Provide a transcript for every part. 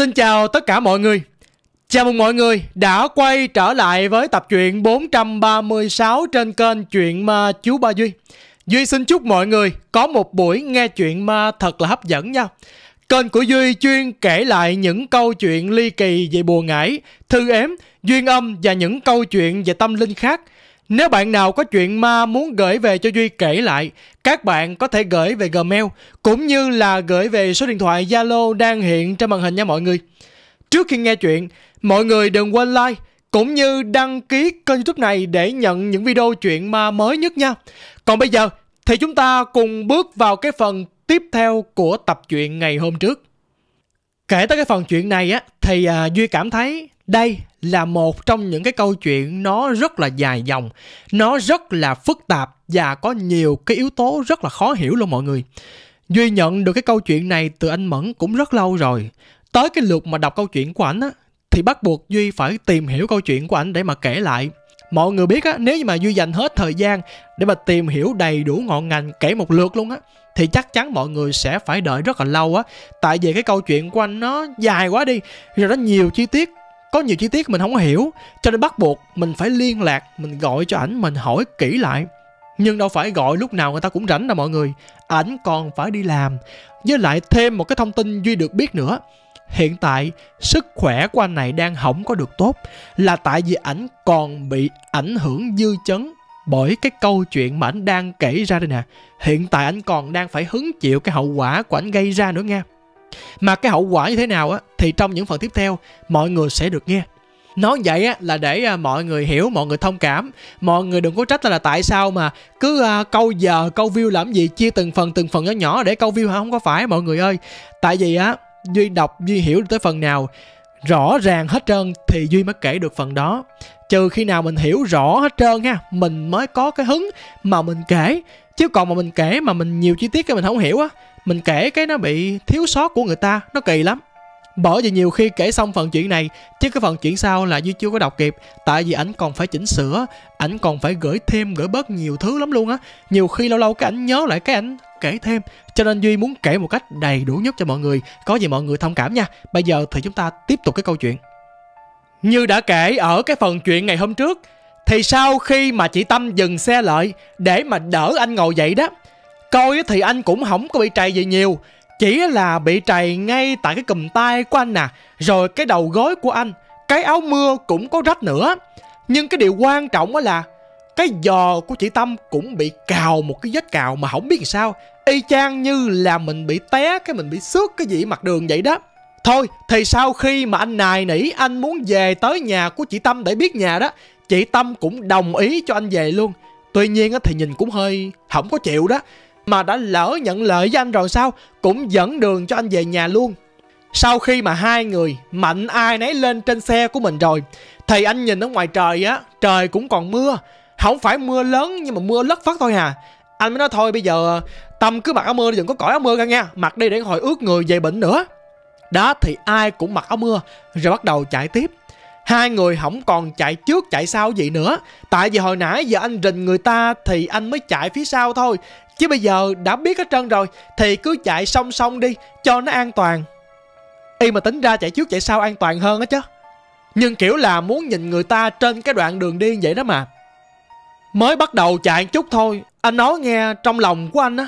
Xin chào tất cả mọi người. Chào mừng mọi người đã quay trở lại với tập truyện 436 trên kênh Chuyện Ma Chú Ba Duy. Duy xin chúc mọi người có một buổi nghe chuyện ma thật là hấp dẫn nha. Kênh của Duy chuyên kể lại những câu chuyện ly kỳ về bùa ngải, thư ếm, duyên âm và những câu chuyện về tâm linh khác. Nếu bạn nào có chuyện ma muốn gửi về cho Duy kể lại, các bạn có thể gửi về Gmail cũng như là gửi về số điện thoại Zalo đang hiện trên màn hình nha mọi người. Trước khi nghe chuyện, mọi người đừng quên like cũng như đăng ký kênh youtube này để nhận những video chuyện ma mới nhất nha. Còn bây giờ thì chúng ta cùng bước vào cái phần tiếp theo của tập truyện ngày hôm trước. Kể tới cái phần chuyện này á thì à, Duy cảm thấy đây là một trong những cái câu chuyện nó rất là dài dòng, nó rất là phức tạp và có nhiều cái yếu tố rất là khó hiểu luôn mọi người. Duy nhận được cái câu chuyện này từ anh Mẫn cũng rất lâu rồi. Tới cái lượt mà đọc câu chuyện của anh á thì bắt buộc Duy phải tìm hiểu câu chuyện của anh để mà kể lại. Mọi người biết á, nếu như mà Duy dành hết thời gian để mà tìm hiểu đầy đủ ngọn ngành kể một lượt luôn á thì chắc chắn mọi người sẽ phải đợi rất là lâu á tại vì cái câu chuyện của anh nó dài quá đi rồi nó nhiều chi tiết có nhiều chi tiết mình không có hiểu, cho nên bắt buộc mình phải liên lạc, mình gọi cho ảnh, mình hỏi kỹ lại. Nhưng đâu phải gọi lúc nào người ta cũng rảnh đâu mọi người, ảnh còn phải đi làm. Với lại thêm một cái thông tin duy được biết nữa, hiện tại sức khỏe của anh này đang không có được tốt, là tại vì ảnh còn bị ảnh hưởng dư chấn bởi cái câu chuyện mà ảnh đang kể ra đây nè. Hiện tại ảnh còn đang phải hứng chịu cái hậu quả của ảnh gây ra nữa nha mà cái hậu quả như thế nào á, thì trong những phần tiếp theo, mọi người sẽ được nghe. Nói vậy á, là để à, mọi người hiểu, mọi người thông cảm. Mọi người đừng có trách là tại sao mà cứ à, câu giờ, câu view làm gì, chia từng phần từng phần nhỏ nhỏ để câu view hả? Không có phải, mọi người ơi. Tại vì á, duy đọc, duy hiểu được tới phần nào, rõ ràng hết trơn thì duy mới kể được phần đó. Trừ khi nào mình hiểu rõ hết trơn ha, mình mới có cái hứng mà mình kể chứ còn mà mình kể mà mình nhiều chi tiết cái mình không hiểu á, mình kể cái nó bị thiếu sót của người ta, nó kỳ lắm. Bởi vì nhiều khi kể xong phần chuyện này, chứ cái phần chuyện sau là duy chưa có đọc kịp, tại vì ảnh còn phải chỉnh sửa, ảnh còn phải gửi thêm gửi bớt nhiều thứ lắm luôn á. Nhiều khi lâu lâu cái ảnh nhớ lại cái ảnh kể thêm, cho nên duy muốn kể một cách đầy đủ nhất cho mọi người, có gì mọi người thông cảm nha. Bây giờ thì chúng ta tiếp tục cái câu chuyện. Như đã kể ở cái phần chuyện ngày hôm trước thì sau khi mà chị tâm dừng xe lại để mà đỡ anh ngồi dậy đó, coi thì anh cũng không có bị trầy gì nhiều, chỉ là bị trầy ngay tại cái cùm tay của anh nè, rồi cái đầu gối của anh, cái áo mưa cũng có rách nữa. Nhưng cái điều quan trọng đó là cái giò của chị tâm cũng bị cào một cái vết cào mà không biết làm sao, y chang như là mình bị té cái mình bị xước cái gì mặt đường vậy đó. Thôi, thì sau khi mà anh nài nỉ, anh muốn về tới nhà của chị tâm để biết nhà đó chị tâm cũng đồng ý cho anh về luôn. Tuy nhiên thì nhìn cũng hơi không có chịu đó. Mà đã lỡ nhận lời với anh rồi sao? Cũng dẫn đường cho anh về nhà luôn. Sau khi mà hai người mạnh ai nấy lên trên xe của mình rồi, thì anh nhìn ở ngoài trời á, trời cũng còn mưa. Không phải mưa lớn nhưng mà mưa lất phất thôi à anh mới nói thôi, bây giờ ờ, tâm cứ mặc áo mưa đừng có cởi áo mưa ra nha. Mặc đi để hồi ướt người về bệnh nữa. Đó, thì ai cũng mặc áo mưa, rồi bắt đầu chạy tiếp hai người không còn chạy trước chạy sau gì nữa. Tại vì hồi nãy giờ anh rình người ta thì anh mới chạy phía sau thôi. Chứ bây giờ đã biết hết trơn rồi, thì cứ chạy song song đi, cho nó an toàn. Y mà tính ra chạy trước chạy sau an toàn hơn á chứ. Nhưng kiểu là muốn nhìn người ta trên cái đoạn đường đi vậy đó mà. Mới bắt đầu chạy chút thôi, anh nói nghe trong lòng của anh á,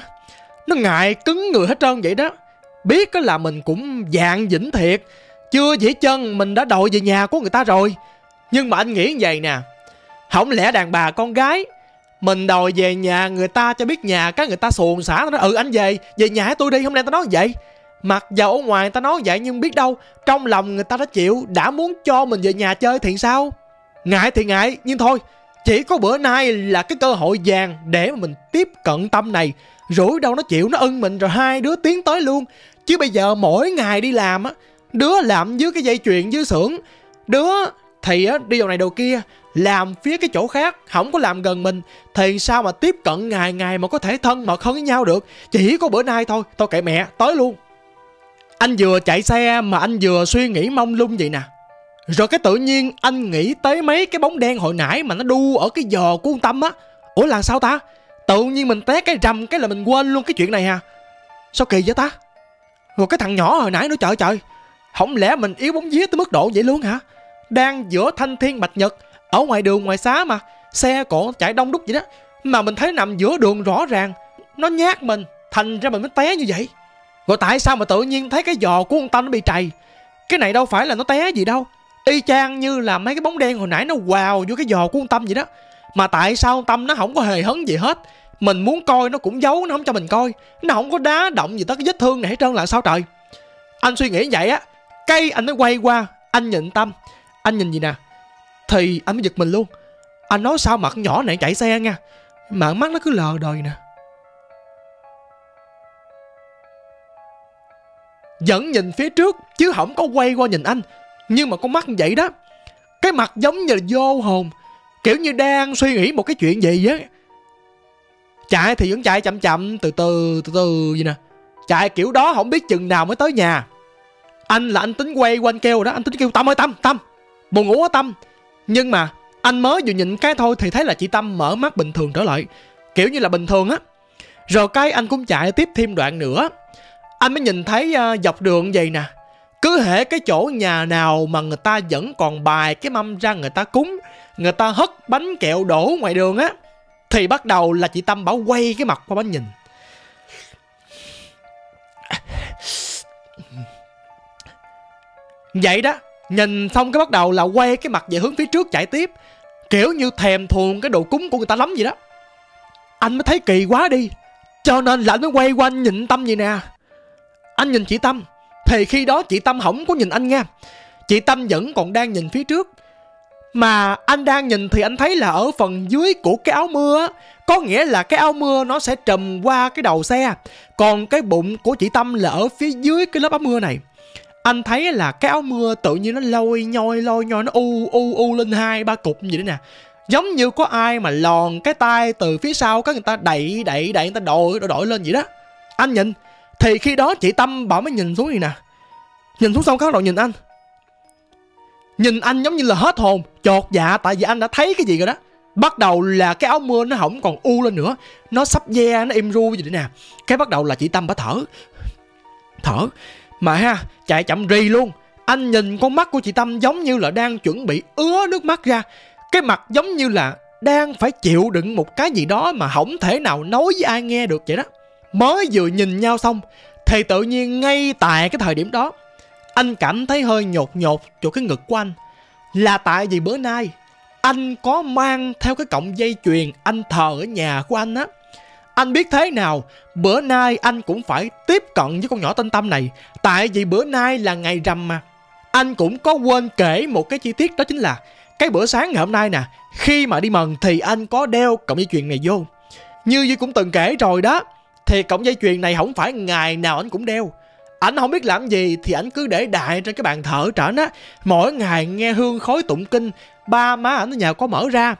nó ngại cứng người hết trơn vậy đó. Biết là mình cũng dạng dĩnh thiệt chưa dĩ chân, mình đã đội về nhà của người ta rồi. Nhưng mà anh nghĩ vậy nè. Không lẽ đàn bà con gái, mình đòi về nhà người ta cho biết nhà cái người ta xuồng xả nó ừ anh về về nhà tôi đi, hôm nay tao nói vậy. Mặc dầu ở ngoài người ta nói vậy nhưng biết đâu, trong lòng người ta đã chịu, đã muốn cho mình về nhà chơi thì sao? Ngại thì ngại, nhưng thôi, chỉ có bữa nay là cái cơ hội vàng để mà mình tiếp cận tâm này. Rủi đâu nó chịu, nó ưng mình rồi hai đứa tiến tới luôn. Chứ bây giờ mỗi ngày đi làm á đứa làm dưới cái dây chuyền dưới xưởng. Đứa, thì đi vào này đầu kia, làm phía cái chỗ khác, không có làm gần mình. Thì sao mà tiếp cận ngày ngày mà có thể thân mật hơn với nhau được? Chỉ có bữa nay thôi Tôi kệ mẹ, tới luôn. Anh vừa chạy xe mà anh vừa suy nghĩ mong lung vậy nè. Rồi cái tự nhiên anh nghĩ tới mấy cái bóng đen hồi nãy mà nó đu ở cái giò của ông tâm á. Ủa là sao ta? Tự nhiên mình té cái rầm cái là mình quên luôn cái chuyện này à. Sao kỳ vậy ta? Rồi cái thằng nhỏ hồi nãy nó trời trời. Không lẽ mình yếu bóng vía tới mức độ vậy luôn hả? Đang giữa thanh thiên bạch nhật, Ở ngoài đường ngoài xá mà, Xe cộ chạy đông đúc vậy đó, Mà mình thấy nằm giữa đường rõ ràng, Nó nhát mình, Thành ra mình mới té như vậy. Rồi tại sao mà tự nhiên thấy cái giò của ông Tâm nó bị trầy? Cái này đâu phải là nó té gì đâu. Y chang như là mấy cái bóng đen hồi nãy nó quào vô cái giò của ông Tâm vậy đó. Mà tại sao ông Tâm nó không có hề hấn gì hết? Mình muốn coi nó cũng giấu, nó không cho mình coi. Nó không có đá động gì tới cái vết thương này hết trơn là sao trời? Anh suy nghĩ vậy á Cây anh mới quay qua, Anh nhìn Tâm. Anh nhìn gì nè? Thì anh mới giật mình luôn. Anh nói sao mặt nhỏ này chạy xe nha. Mà mắt nó cứ lờ đời nè. Vẫn nhìn phía trước, Chứ không có quay qua nhìn anh. Nhưng mà con mắt như vậy đó, Cái mặt giống như là vô hồn. Kiểu như đang suy nghĩ một cái chuyện gì á. Chạy thì vẫn chạy chậm chậm, Từ từ từ từ vậy nè. Chạy kiểu đó không biết chừng nào mới tới nhà. Anh là anh tính quay quanh kêu đó Anh tính kêu Tâm ơi Tâm Tâm. Buồn ngủ á Tâm. Nhưng mà anh mới vừa nhìn cái thôi Thì thấy là chị Tâm mở mắt bình thường trở lại Kiểu như là bình thường á. Rồi cái anh cũng chạy tiếp thêm đoạn nữa. Anh mới nhìn thấy uh, dọc đường vậy nè. Cứ hệ cái chỗ nhà nào mà người ta vẫn còn bài cái mâm ra người ta cúng người ta hất bánh kẹo đổ ngoài đường á thì bắt đầu là chị tâm bảo quay cái mặt qua bánh nhìn. Vậy đó, nhìn xong cái bắt đầu là quay cái mặt về hướng phía trước chạy tiếp, kiểu như thèm thuồng cái đồ cúng của người ta lắm vậy đó. Anh mới thấy kỳ quá đi, cho nên là anh mới quay quanh nhìn tâm vậy nè. Anh nhìn chị tâm, thì khi đó chị tâm không có nhìn anh nha. Chị tâm vẫn còn đang nhìn phía trước. Mà anh đang nhìn thì anh thấy là ở phần dưới của cái áo mưa có nghĩa là cái áo mưa nó sẽ trùm qua cái đầu xe. Còn cái bụng của chị tâm là ở phía dưới cái lớp áo mưa này anh thấy là cái áo mưa tự nhiên nó lôi nhoi lôi nhoi nó u u u lên hai ba cục gì đó nè. Giống như có ai mà lòn cái tay từ phía sau các người ta đẩy đẩy đẩy, người ta đổi đổi đổi lên vậy đó. Anh nhìn, thì khi đó chị tâm bảo mới nhìn xuống gì nè. Nhìn xuống xong các đầu nhìn anh. Nhìn anh giống như là hết hồn, Chột dạ tại vì anh đã thấy cái gì rồi đó. Bắt đầu là cái áo mưa nó không còn u lên nữa, Nó sắp da nó im ru vậy nè. Cái bắt đầu là chị Tâm bà thở Thở. Mà ha, chạy chậm rì luôn. Anh nhìn con mắt của chị Tâm giống như là đang chuẩn bị ứa nước mắt ra. Cái mặt giống như là đang phải chịu đựng một cái gì đó mà không thể nào nói với ai nghe được vậy đó. Mới vừa nhìn nhau xong, Thì tự nhiên ngay tại cái thời điểm đó, anh cảm thấy hơi nhột nhột chỗ cái ngực của anh. Là tại vì bữa nay, Anh có mang theo cái cọng dây chuyền Anh thờ ở nhà của anh á. Anh biết thế nào? Bữa nay anh cũng phải tiếp cận với con nhỏ tên Tâm này. Tại vì bữa nay là ngày rằm mà. Anh cũng có quên kể một cái chi tiết đó chính là Cái bữa sáng ngày hôm nay nè, Khi mà đi mần thì anh có đeo cọng dây chuyền này vô. Như Duy cũng từng kể rồi đó, Thì cọng dây chuyền này không phải ngày nào anh cũng đeo. Anh không biết làm gì thì anh cứ để đại trên cái bàn thờ trển á. Mỗi ngày nghe hương khói tụng kinh, ba má ảnh ở nhà có mở ra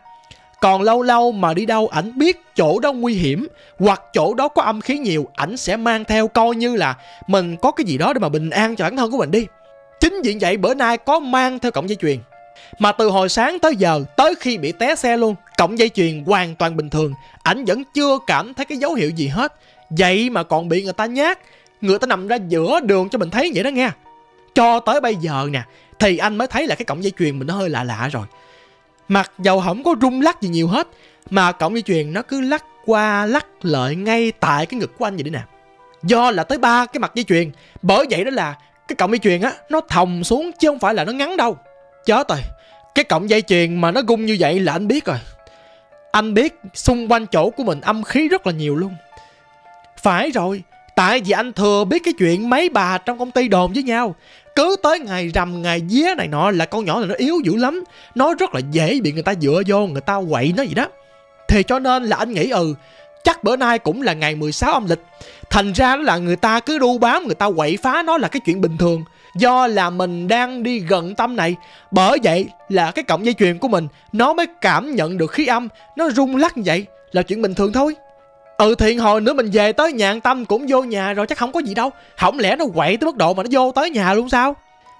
còn lâu lâu mà đi đâu ảnh biết chỗ đó nguy hiểm, hoặc chỗ đó có âm khí nhiều, ảnh sẽ mang theo coi như là mình có cái gì đó để mà bình an cho bản thân của mình đi. Chính vì vậy bữa nay có mang theo cọng dây chuyền. Mà từ hồi sáng tới giờ, tới khi bị té xe luôn cọng dây chuyền hoàn toàn bình thường, ảnh vẫn chưa cảm thấy cái dấu hiệu gì hết. Vậy mà còn bị người ta nhát, người ta nằm ra giữa đường cho mình thấy vậy đó nghe. Cho tới bây giờ nè, thì anh mới thấy là cái cổng dây chuyền mình nó hơi lạ lạ rồi mặc dầu không có rung lắc gì nhiều hết, mà cổng dây chuyền nó cứ lắc qua, lắc lại ngay tại cái ngực của anh vậy đấy nè. Do là tới ba cái mặt dây chuyền, bởi vậy đó là cái cọng dây chuyền á, nó thòng xuống chứ không phải là nó ngắn đâu. Chết rồi, cái cọng dây chuyền mà nó gung như vậy là anh biết rồi. Anh biết xung quanh chỗ của mình âm khí rất là nhiều luôn. Phải rồi, Tại vì anh thừa biết cái chuyện mấy bà trong công ty đồn với nhau cứ tới ngày rằm, ngày vía này nọ là con nhỏ này nó yếu dữ lắm. Nó rất là dễ bị người ta dựa vô, người ta quậy nó gì đó. Thì cho nên là anh nghĩ ừ Chắc bữa nay cũng là ngày 16 âm lịch. Thành ra là người ta cứ đu bám, người ta quậy phá nó là cái chuyện bình thường. Do là mình đang đi gần tâm này. Bởi vậy là cái cọng dây chuyền của mình, Nó mới cảm nhận được khí âm. Nó rung lắc như vậy là chuyện bình thường thôi. Ừ thì hồi nữa mình về tới nhà Tâm cũng vô nhà rồi, chắc không có gì đâu. Không lẽ nó quậy tới mức độ mà nó vô tới nhà luôn sao?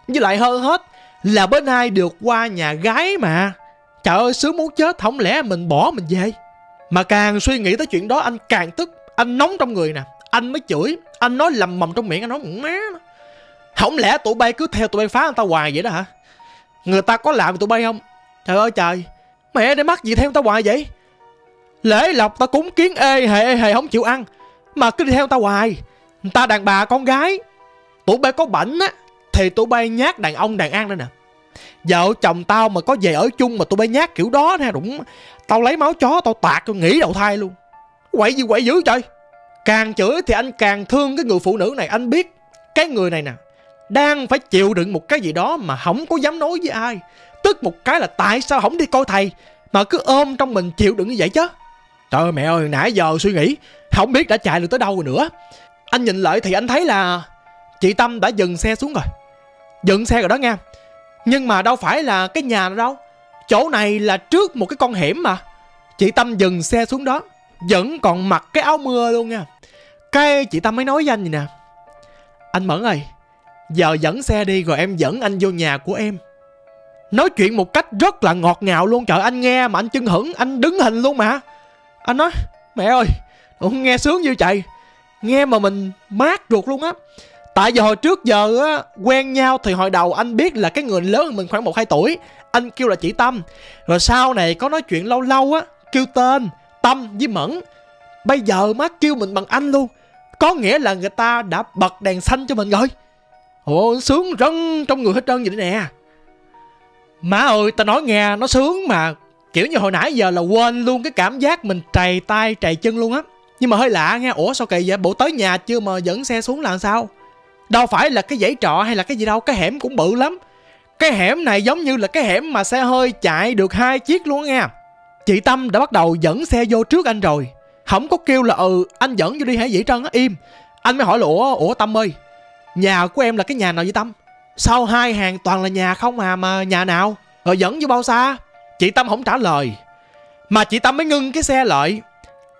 Với lại hơn hết Là bên ai được qua nhà gái mà. Trời ơi, sướng muốn chết Không lẽ mình bỏ mình về. Mà càng suy nghĩ tới chuyện đó, anh càng tức. Anh nóng trong người nè. Anh mới chửi. Anh nói lầm mầm trong miệng, Anh nói má Không lẽ tụi bay cứ theo tụi bay phá người ta hoài vậy đó hả? Người ta có làm tụi bay không? Trời ơi trời. Mẹ để mắc gì theo người ta hoài vậy? Lễ lộc ta cúng kiến ê hề ê hề không chịu ăn. Mà cứ đi theo ta hoài. Người ta đàn bà con gái. Tụi bay có bệnh á, Thì tụi bay nhát đàn ông, đàn ăn đây nè. Vợ chồng tao mà có về ở chung mà tụi bay nhát kiểu đó nè đúng Tao lấy máu chó, tao tạt tao nghỉ đầu thai luôn. Quậy gì quậy dữ trời. Càng chửi thì anh càng thương cái người phụ nữ này. Anh biết cái người này nè, Đang phải chịu đựng một cái gì đó Mà không có dám nói với ai. Tức một cái là tại sao không đi coi thầy, Mà cứ ôm trong mình chịu đựng như vậy chứ? Trời ơi mẹ ơi, nãy giờ suy nghĩ, Không biết đã chạy được tới đâu rồi nữa. Anh nhìn lại thì anh thấy là Chị Tâm đã dừng xe xuống rồi. Dừng xe rồi đó nha Nhưng mà đâu phải là cái nhà đâu. Chỗ này là trước một cái con hẻm mà. Chị Tâm dừng xe xuống đó, Vẫn còn mặc cái áo mưa luôn nha. Cái chị Tâm mới nói với anh gì nè. Anh Mẫn ơi, Giờ dẫn xe đi rồi em dẫn anh vô nhà của em. Nói chuyện một cách rất là ngọt ngào luôn. Trời, anh nghe mà anh chưng hửng, Anh đứng hình luôn mà. Anh nói, Mẹ ơi cũng nghe sướng như chạy Nghe mà mình mát ruột luôn á. Tại vì hồi trước giờ á, Quen nhau thì hồi đầu anh biết là cái người lớn hơn mình khoảng 1-2 tuổi. Anh kêu là chị Tâm. Rồi sau này có nói chuyện lâu lâu á, Kêu tên Tâm với Mẫn. Bây giờ má kêu mình bằng anh luôn. Có nghĩa là người ta đã bật đèn xanh cho mình rồi. Ồ sướng rân trong người hết trơn vậy nè. Má ơi, ta nói nghe, nó sướng mà Kiểu như hồi nãy giờ là quên luôn cái cảm giác mình trầy tay trầy chân luôn á. Nhưng mà hơi lạ nghe Ủa sao kỳ vậy? Bộ tới nhà chưa mà dẫn xe xuống làm sao? Đâu phải là cái dãy trọ hay là cái gì đâu Cái hẻm cũng bự lắm. Cái hẻm này giống như là cái hẻm mà xe hơi chạy được hai chiếc luôn nghe. Chị Tâm đã bắt đầu dẫn xe vô trước anh rồi. Không có kêu là ừ anh dẫn vô đi hãy dĩ trân á im. Anh mới hỏi là ủa, ủa Tâm ơi Nhà của em là cái nhà nào vậy Tâm? Sau hai hàng toàn là nhà không à mà nhà nào? Rồi dẫn vô bao xa? Chị Tâm không trả lời, Mà chị Tâm mới ngưng cái xe lại.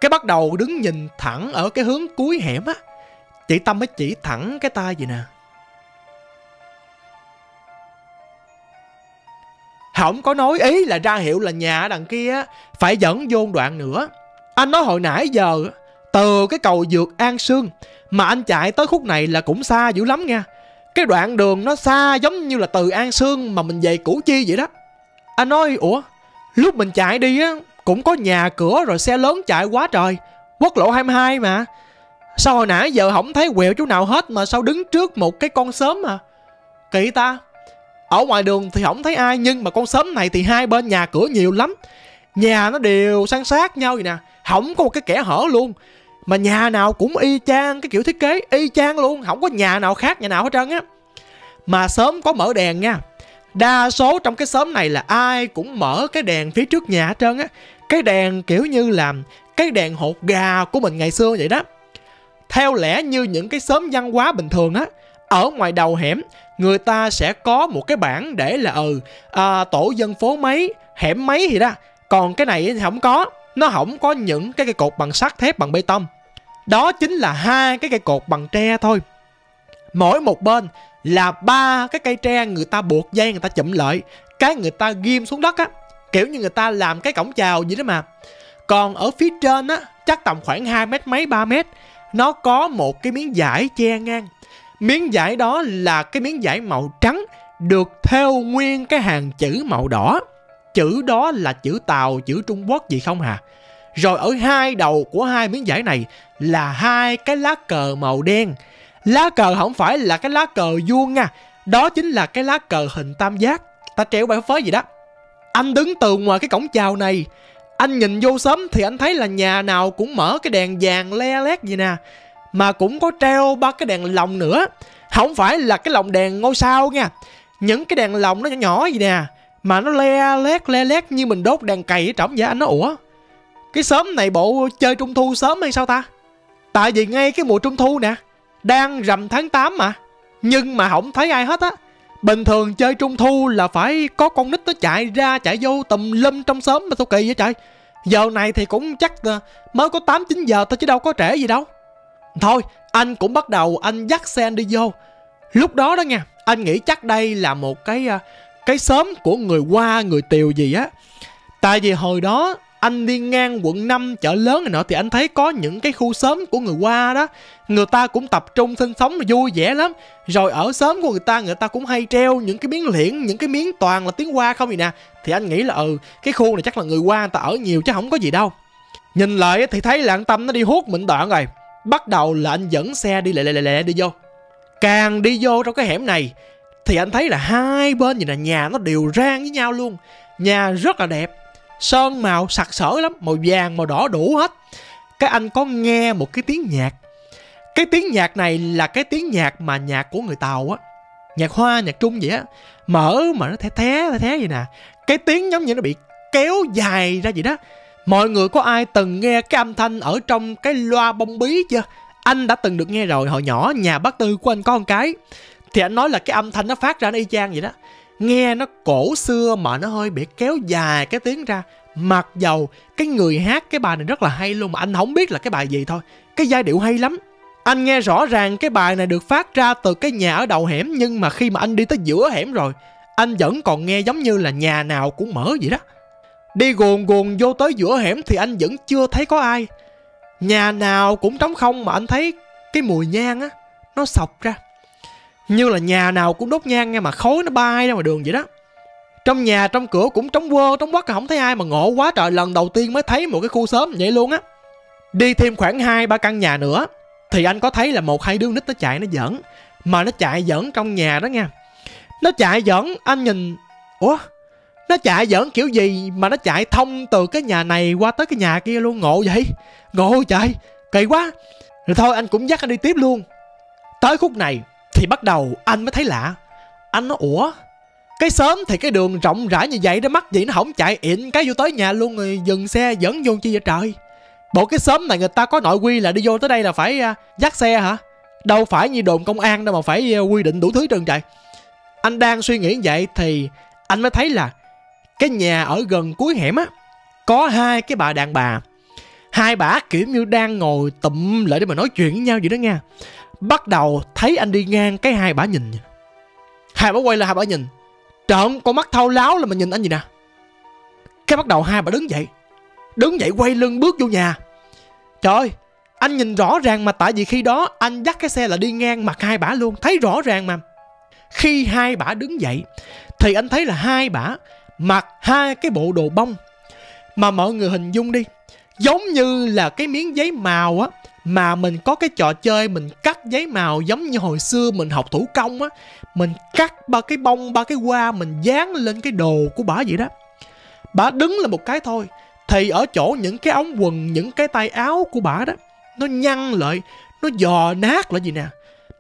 Cái bắt đầu đứng nhìn thẳng ở cái hướng cuối hẻm á. Chị Tâm mới chỉ thẳng cái tay vậy nè. Không có nói ý là ra hiệu là nhà đằng kia Phải dẫn vô đoạn nữa. Anh nói hồi nãy giờ, Từ cái cầu dược An Sương Mà anh chạy tới khúc này là cũng xa dữ lắm nha. Cái đoạn đường nó xa giống như là từ An Sương Mà mình về Củ Chi vậy đó. Anh nói, ủa, Lúc mình chạy đi á, Cũng có nhà cửa rồi xe lớn chạy quá trời. Quốc lộ 22 mà. Sao hồi nãy giờ không thấy quẹo chỗ nào hết Mà sao đứng trước một cái con sớm mà Kỳ ta, Ở ngoài đường thì không thấy ai, Nhưng mà con sớm này thì hai bên nhà cửa nhiều lắm. Nhà nó đều san sát nhau vậy nè Không có một cái kẻ hở luôn. Mà nhà nào cũng y chang Cái kiểu thiết kế, y chang luôn Không có nhà nào khác, nhà nào hết trơn á. Mà sớm có mở đèn nha. Đa số trong cái xóm này là ai cũng mở cái đèn phía trước nhà hết trơn á. Cái đèn kiểu như là Cái đèn hột gà của mình ngày xưa vậy đó. Theo lẽ như những cái xóm văn hóa bình thường á Ở ngoài đầu hẻm Người ta sẽ có một cái bảng để là ừ à, Tổ dân phố mấy Hẻm mấy gì đó. Còn cái này thì không có Nó không có những cái cây cột bằng sắt thép bằng bê tông. Đó chính là hai cái cây cột bằng tre thôi. Mỗi một bên là ba cái cây tre người ta buộc dây người ta chụm lại, cái người ta ghim xuống đất á, kiểu như người ta làm cái cổng chào gì đó mà. Còn ở phía trên á, chắc tầm khoảng 2 mét mấy 3 mét, nó có một cái miếng vải che ngang. Miếng vải đó là cái miếng vải màu trắng, được theo nguyên cái hàng chữ màu đỏ. Chữ đó là chữ tàu, chữ trung quốc gì không hả rồi ở hai đầu của hai miếng vải này là hai cái lá cờ màu đen. Lá cờ không phải là cái lá cờ vuông nha. Đó chính là cái lá cờ hình tam giác. Ta treo bài phới gì đó. Anh đứng từ ngoài cái cổng chào này. Anh nhìn vô sớm thì anh thấy là nhà nào cũng mở cái đèn vàng le lét gì nè. Mà cũng có treo ba cái đèn lồng nữa. Không phải là cái lồng đèn ngôi sao nha. Những cái đèn lồng nó nhỏ nhỏ gì nè. Mà nó le lét le lét như mình đốt đèn cày ở trỏng vậy. Anh nó ủa, Cái sớm này bộ chơi trung thu sớm hay sao ta? Tại vì ngay cái mùa trung thu nè đang rằm tháng 8 mà. Nhưng mà không thấy ai hết á. Bình thường chơi trung thu là phải có con nít nó chạy ra, chạy vô tùm lum trong xóm mà sao kỳ vậy trời? Giờ này thì cũng chắc ờ, mới có 8-9 giờ thôi chứ đâu có trễ gì đâu. Thôi, anh cũng bắt đầu anh dắt xe anh đi vô. Lúc đó đó nha, Anh nghĩ chắc đây là một cái ờ, cái xóm của người qua người tiều gì á. Tại vì hồi đó anh đi ngang quận 5 chợ lớn này nọ thì anh thấy có những cái khu xóm của người qua đó. Người ta cũng tập trung sinh sống vui vẻ lắm. Rồi ở xóm của người ta người ta cũng hay treo những cái miếng liễn, những cái miếng toàn là tiếng hoa không gì nè. Thì anh nghĩ là ừ cái khu này chắc là người qua người ta ở nhiều chứ không có gì đâu. Nhìn lại thì thấy là anh tâm nó đi hút mịn đoạn rồi. Bắt đầu là anh dẫn xe đi lẹ lẹ lẹ lẹ đi vô. Càng đi vô trong cái hẻm này, thì anh thấy là hai bên gì là nhà nó đều rang với nhau luôn. Nhà rất là đẹp sơn màu sặc sỡ lắm, màu vàng, màu đỏ đủ hết. Cái anh có nghe một cái tiếng nhạc. Cái tiếng nhạc này là cái tiếng nhạc mà nhạc của người tàu á. Nhạc hoa, nhạc trung vậy á. Mở mà nó thé thé the thé vậy nè. Cái tiếng giống như nó bị kéo dài ra vậy đó. Mọi người có ai từng nghe cái âm thanh ở trong cái loa bông bí chưa? Anh đã từng được nghe rồi, hồi nhỏ, nhà bác tư của anh có con cái. Thì anh nói là cái âm thanh nó phát ra nó y chang vậy đó nghe nó cổ xưa mà nó hơi bị kéo dài cái tiếng ra. Mặc dầu cái người hát cái bài này rất là hay luôn mà anh không biết là cái bài gì thôi. Cái giai điệu hay lắm. Anh nghe rõ ràng cái bài này được phát ra từ cái nhà ở đầu hẻm nhưng mà khi mà anh đi tới giữa hẻm rồi, anh vẫn còn nghe giống như là nhà nào cũng mở vậy đó. Đi guồn guồn vô tới giữa hẻm thì anh vẫn chưa thấy có ai. Nhà nào cũng trống không mà anh thấy cái mùi nhang á, nó sọc ra như là nhà nào cũng đốt nhang nghe mà khói nó bay ra ngoài đường vậy đó. Trong nhà, trong cửa cũng trống quơ, trống quắc, không thấy ai mà ngộ quá trời. Lần đầu tiên mới thấy một cái khu xóm vậy luôn á. Đi thêm khoảng hai, ba căn nhà nữa, thì anh có thấy là một, hai đứa nít nó chạy, nó giỡn. Mà nó chạy giỡn trong nhà đó nha. Nó chạy giỡn, anh nhìn, ủa? Nó chạy giỡn kiểu gì mà nó chạy thông từ cái nhà này qua tới cái nhà kia luôn? Ngộ vậy? Ngộ trời, kỳ quá. Rồi thôi, anh cũng dắt anh đi tiếp luôn. Tới khúc này thì bắt đầu anh mới thấy lạ. Anh nói ủa cái sớm thì cái đường rộng rãi như vậy đó mắc gì nó không chạy ịn cái vô tới nhà luôn rồi dừng xe dẫn vô chi vậy trời? Bộ cái sớm này người ta có nội quy là đi vô tới đây là phải uh, dắt xe hả? Đâu phải như đồn công an đâu mà phải uh, quy định đủ thứ trơn trời. Anh đang suy nghĩ vậy thì anh mới thấy là cái nhà ở gần cuối hẻm á có hai cái bà đàn bà. Hai bà kiểu như đang ngồi tụm lại để mà nói chuyện với nhau vậy đó nha bắt đầu thấy anh đi ngang cái hai bà nhìn hai bà quay lại hai bà nhìn. Trợn con mắt thao láo là mà nhìn anh gì nè. Cái bắt đầu hai bà đứng dậy. Đứng dậy quay lưng bước vô nhà. Trời ơi, anh nhìn rõ ràng mà tại vì khi đó anh dắt cái xe là đi ngang mặt hai bả luôn. Thấy rõ ràng mà. Khi hai bả đứng dậy, thì anh thấy là hai bả mặc hai cái bộ đồ bông. Mà mọi người hình dung đi, giống như là cái miếng giấy màu á mà mình có cái trò chơi mình cắt giấy màu giống như hồi xưa mình học thủ công á. Mình cắt ba cái bông, ba cái hoa, mình dán lên cái đồ của bà vậy đó. Bà đứng là một cái thôi. Thì ở chỗ những cái ống quần, những cái tay áo của bà đó, nó nhăn lại, nó dò nát lại gì nè.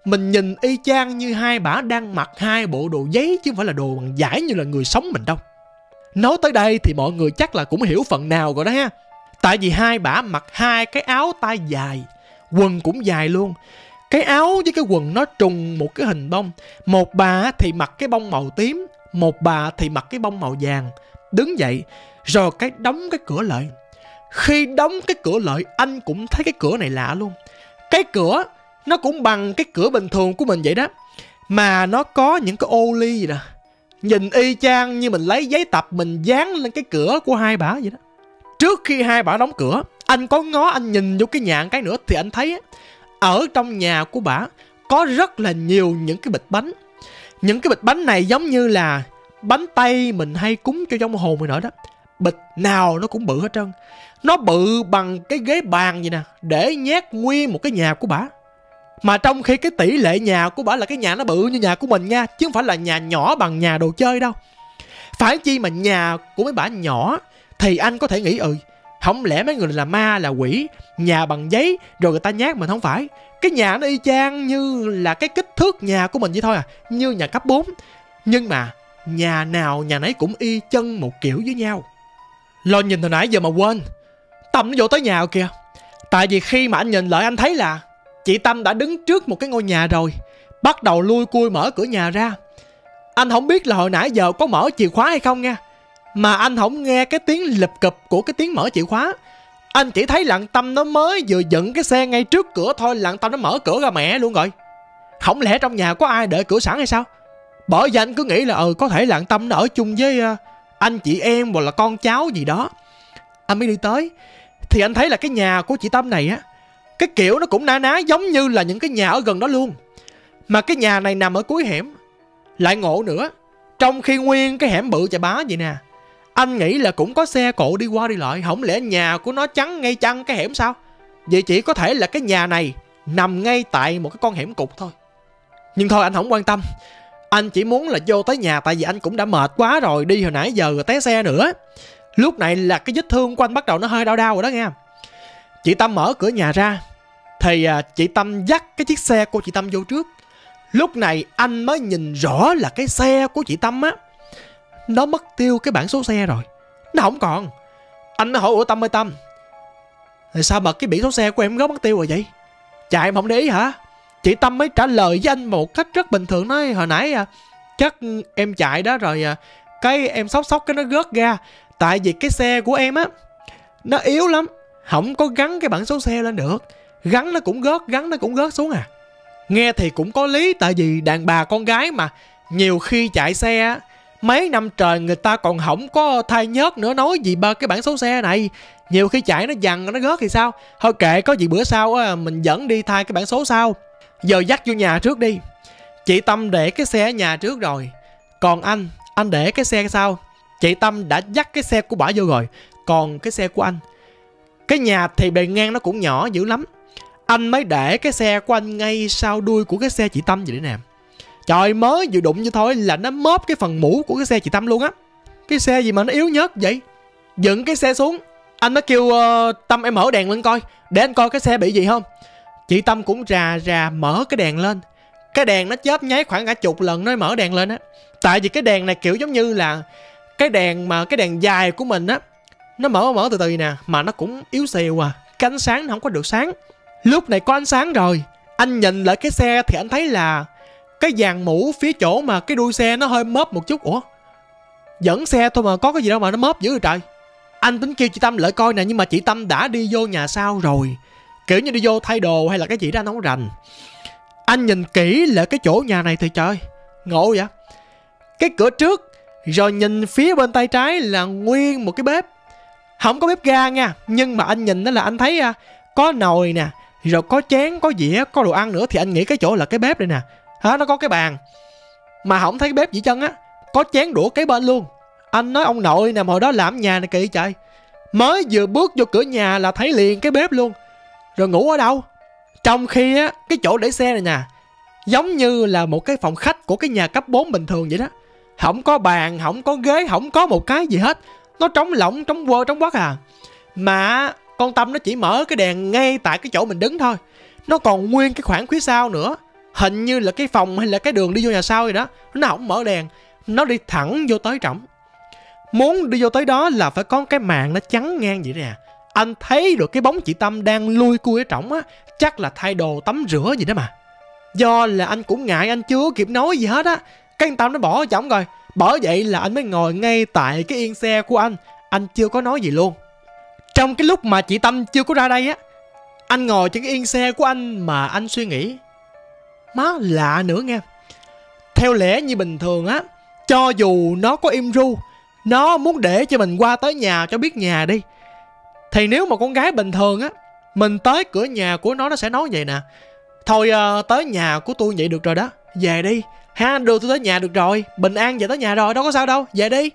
Mình nhìn y chang như hai bả đang mặc hai bộ đồ giấy chứ không phải là đồ bằng giải như là người sống mình đâu. Nói tới đây thì mọi người chắc là cũng hiểu phần nào rồi đó ha tại vì hai bả mặc hai cái áo tay dài, quần cũng dài luôn. Cái áo với cái quần nó trùng một cái hình bông. Một bà thì mặc cái bông màu tím, một bà thì mặc cái bông màu vàng. Đứng dậy rồi cái đóng cái cửa lại. Khi đóng cái cửa lại, anh cũng thấy cái cửa này lạ luôn. Cái cửa, nó cũng bằng cái cửa bình thường của mình vậy đó. Mà nó có những cái ô ly gì nè. Nhìn y chang như mình lấy giấy tập mình dán lên cái cửa của hai bà vậy đó trước khi hai bà đóng cửa, anh có ngó anh nhìn vô cái nhà cái nữa thì anh thấy ở trong nhà của bà có rất là nhiều những cái bịch bánh. Những cái bịch bánh này giống như là bánh tây mình hay cúng cho trong hồn rồi nọ đó. Bịch nào nó cũng bự hết trơn. Nó bự bằng cái ghế bàn vậy nè, để nhét nguyên một cái nhà của bà. Mà trong khi cái tỷ lệ nhà của bà là cái nhà nó bự như nhà của mình nha, chứ không phải là nhà nhỏ bằng nhà đồ chơi đâu. Phải chi mà nhà của mấy bà nhỏ thì anh có thể nghĩ ừ không lẽ mấy người là ma, là quỷ, nhà bằng giấy, rồi người ta nhát mình không phải? Cái nhà nó y chang như là cái kích thước nhà của mình vậy thôi à như nhà cấp 4 nhưng mà nhà nào nhà nấy cũng y chân một kiểu với nhau. Lo nhìn hồi nãy giờ mà quên, tâm nó vô tới nhà kìa. Tại vì khi mà anh nhìn lại, anh thấy là chị tâm đã đứng trước một cái ngôi nhà rồi, bắt đầu lui cui mở cửa nhà ra. Anh không biết là hồi nãy giờ có mở chìa khóa hay không nha mà anh không nghe cái tiếng lập cập của cái tiếng mở chìa khóa. Anh chỉ thấy lặng tâm nó mới vừa dựng cái xe ngay trước cửa thôi lặng tâm nó mở cửa ra mẹ luôn rồi. Không lẽ trong nhà có ai để cửa sẵn hay sao? Bởi vì anh cứ nghĩ là ừ có thể lặng tâm nó ở chung với ờ, anh chị em hoặc là con cháu gì đó. Anh mới đi tới. Thì anh thấy là cái nhà của chị tâm này á, cái kiểu nó cũng na ná giống như là những cái nhà ở gần đó luôn. Mà cái nhà này nằm ở cuối hẻm. Lại ngộ nữa, trong khi nguyên cái hẻm bự chà bá vậy nè anh nghĩ là cũng có xe cộ đi qua đi lại, không lẽ nhà của nó chắn ngay chăng cái hẻm sao? Vậy chỉ có thể là cái nhà này nằm ngay tại một cái con hẻm cục thôi. Nhưng thôi, anh không quan tâm. Anh chỉ muốn là vô tới nhà, tại vì anh cũng đã mệt quá rồi, đi hồi nãy giờ rồi té xe nữa. Lúc này là cái vết thương của anh bắt đầu nó hơi đau đau rồi đó nghe. Chị tâm mở cửa nhà ra, thì à, chị tâm dắt cái chiếc xe của chị tâm vô trước. Lúc này anh mới nhìn rõ là cái xe của chị tâm á nó mất tiêu cái bản số xe rồi. Nó không còn. Anh mới hỏi ủa tâm ơi tâm. Sao mà cái biển số xe của em góp mất tiêu rồi vậy? Chạy em không để ý hả? Chị tâm mới trả lời với anh một cách rất bình thường nói hồi nãy à, chắc em chạy đó rồi à, cái em sóc sóc cái nó gớt ra. Tại vì cái xe của em á nó yếu lắm không có gắn cái bản số xe lên được. Gắn nó cũng gớt gắn nó cũng gớt xuống à. Nghe thì cũng có lý tại vì đàn bà con gái mà nhiều khi chạy xe mấy năm trời người ta còn không có thay nhớt nữa nói gì ba cái bản số xe này. Nhiều khi chạy nó dằn, nó gớt thì sao? Thôi kệ, có gì bữa sau á, mình dẫn đi thay cái bản số sau. Giờ dắt vô nhà trước đi. Chị tâm để cái xe ở nhà trước rồi. Còn anh anh để cái xe sau. Chị tâm đã dắt cái xe của bả vô rồi. Còn cái xe của anh. Cái nhà thì bề ngang nó cũng nhỏ dữ lắm. Anh mới để cái xe của anh ngay sau đuôi của cái xe chị tâm vậy để nè trời mới vừa đụng như thôi là nó móp cái phần mũ của cái xe chị tâm luôn á. Cái xe gì mà nó yếu nhất vậy? Dựng cái xe xuống. Anh mới kêu uh, tâm em mở đèn lên coi để anh coi cái xe bị gì không? Chị tâm cũng rà rà mở cái đèn lên. Cái đèn nó chớp nháy khoảng cả chục lần nó mở đèn lên á. Tại vì cái đèn này kiểu giống như là cái đèn mà cái đèn dài của mình á nó mở mở từ từ nè mà nó cũng yếu xìu à. Cái ánh sáng nó không có được sáng. Lúc này có ánh sáng rồi. Anh nhìn lại cái xe thì anh thấy là cái dàn mũ phía chỗ mà cái đuôi xe nó hơi mớp một chút. Ủa? Dẫn xe thôi mà có cái gì đâu mà nó mớp dữ rồi trời. Anh tính kêu chị tâm lại coi nè, nhưng mà chị tâm đã đi vô nhà sau rồi. Kiểu như đi vô thay đồ hay là cái gì đó anh không rành. Anh nhìn kỹ lại cái chỗ nhà này thì trời ngộ vậy. Cái cửa trước, rồi nhìn phía bên tay trái là nguyên một cái bếp. Không có bếp ga nha, nhưng mà anh nhìn đó là anh thấy à, có nồi nè, rồi có chén, có dĩa, có đồ ăn nữa. Thì anh nghĩ cái chỗ là cái bếp đây nè hả? Nó có cái bàn. Mà không thấy bếp gì chân á. Có chén đũa kế bên luôn. Anh nói ông nội nè, hồi đó làm nhà này kỳ trời. Mới vừa bước vô cửa nhà là thấy liền cái bếp luôn. Rồi ngủ ở đâu? Trong khi á, cái chỗ để xe này nè, giống như là một cái phòng khách của cái nhà cấp 4 bình thường vậy đó. Không có bàn, không có ghế, không có một cái gì hết. Nó trống lỏng, trống quơ, trống quát à. Mà con tâm nó chỉ mở cái đèn ngay tại cái chỗ mình đứng thôi. Nó còn nguyên cái khoảng phía sau nữa hình như là cái phòng hay là cái đường đi vô nhà sau vậy đó. Nó không mở đèn, nó đi thẳng vô tới trọng muốn đi vô tới đó là phải có cái màn nó chắn ngang vậy nè. Anh thấy được cái bóng chị tâm đang lui cui ở trọng á, chắc là thay đồ tắm rửa gì đó mà. Do là anh cũng ngại, anh chưa kịp nói gì hết á. Cái anh tâm nó bỏ ở trọng rồi. Bởi vậy là anh mới ngồi ngay tại cái yên xe của anh. Anh chưa có nói gì luôn. Trong cái lúc mà chị tâm chưa có ra đây á, anh ngồi trên cái yên xe của anh mà anh suy nghĩ má lạ nữa nghe. Theo lẽ như bình thường á cho dù nó có im ru nó muốn để cho mình qua tới nhà cho biết nhà đi. Thì nếu mà con gái bình thường á mình tới cửa nhà của nó nó sẽ nói vậy nè. Thôi uh, tới nhà của tôi vậy được rồi đó về đi. Ha đưa tôi tới nhà được rồi bình an về tới nhà rồi đâu có sao đâu về đi.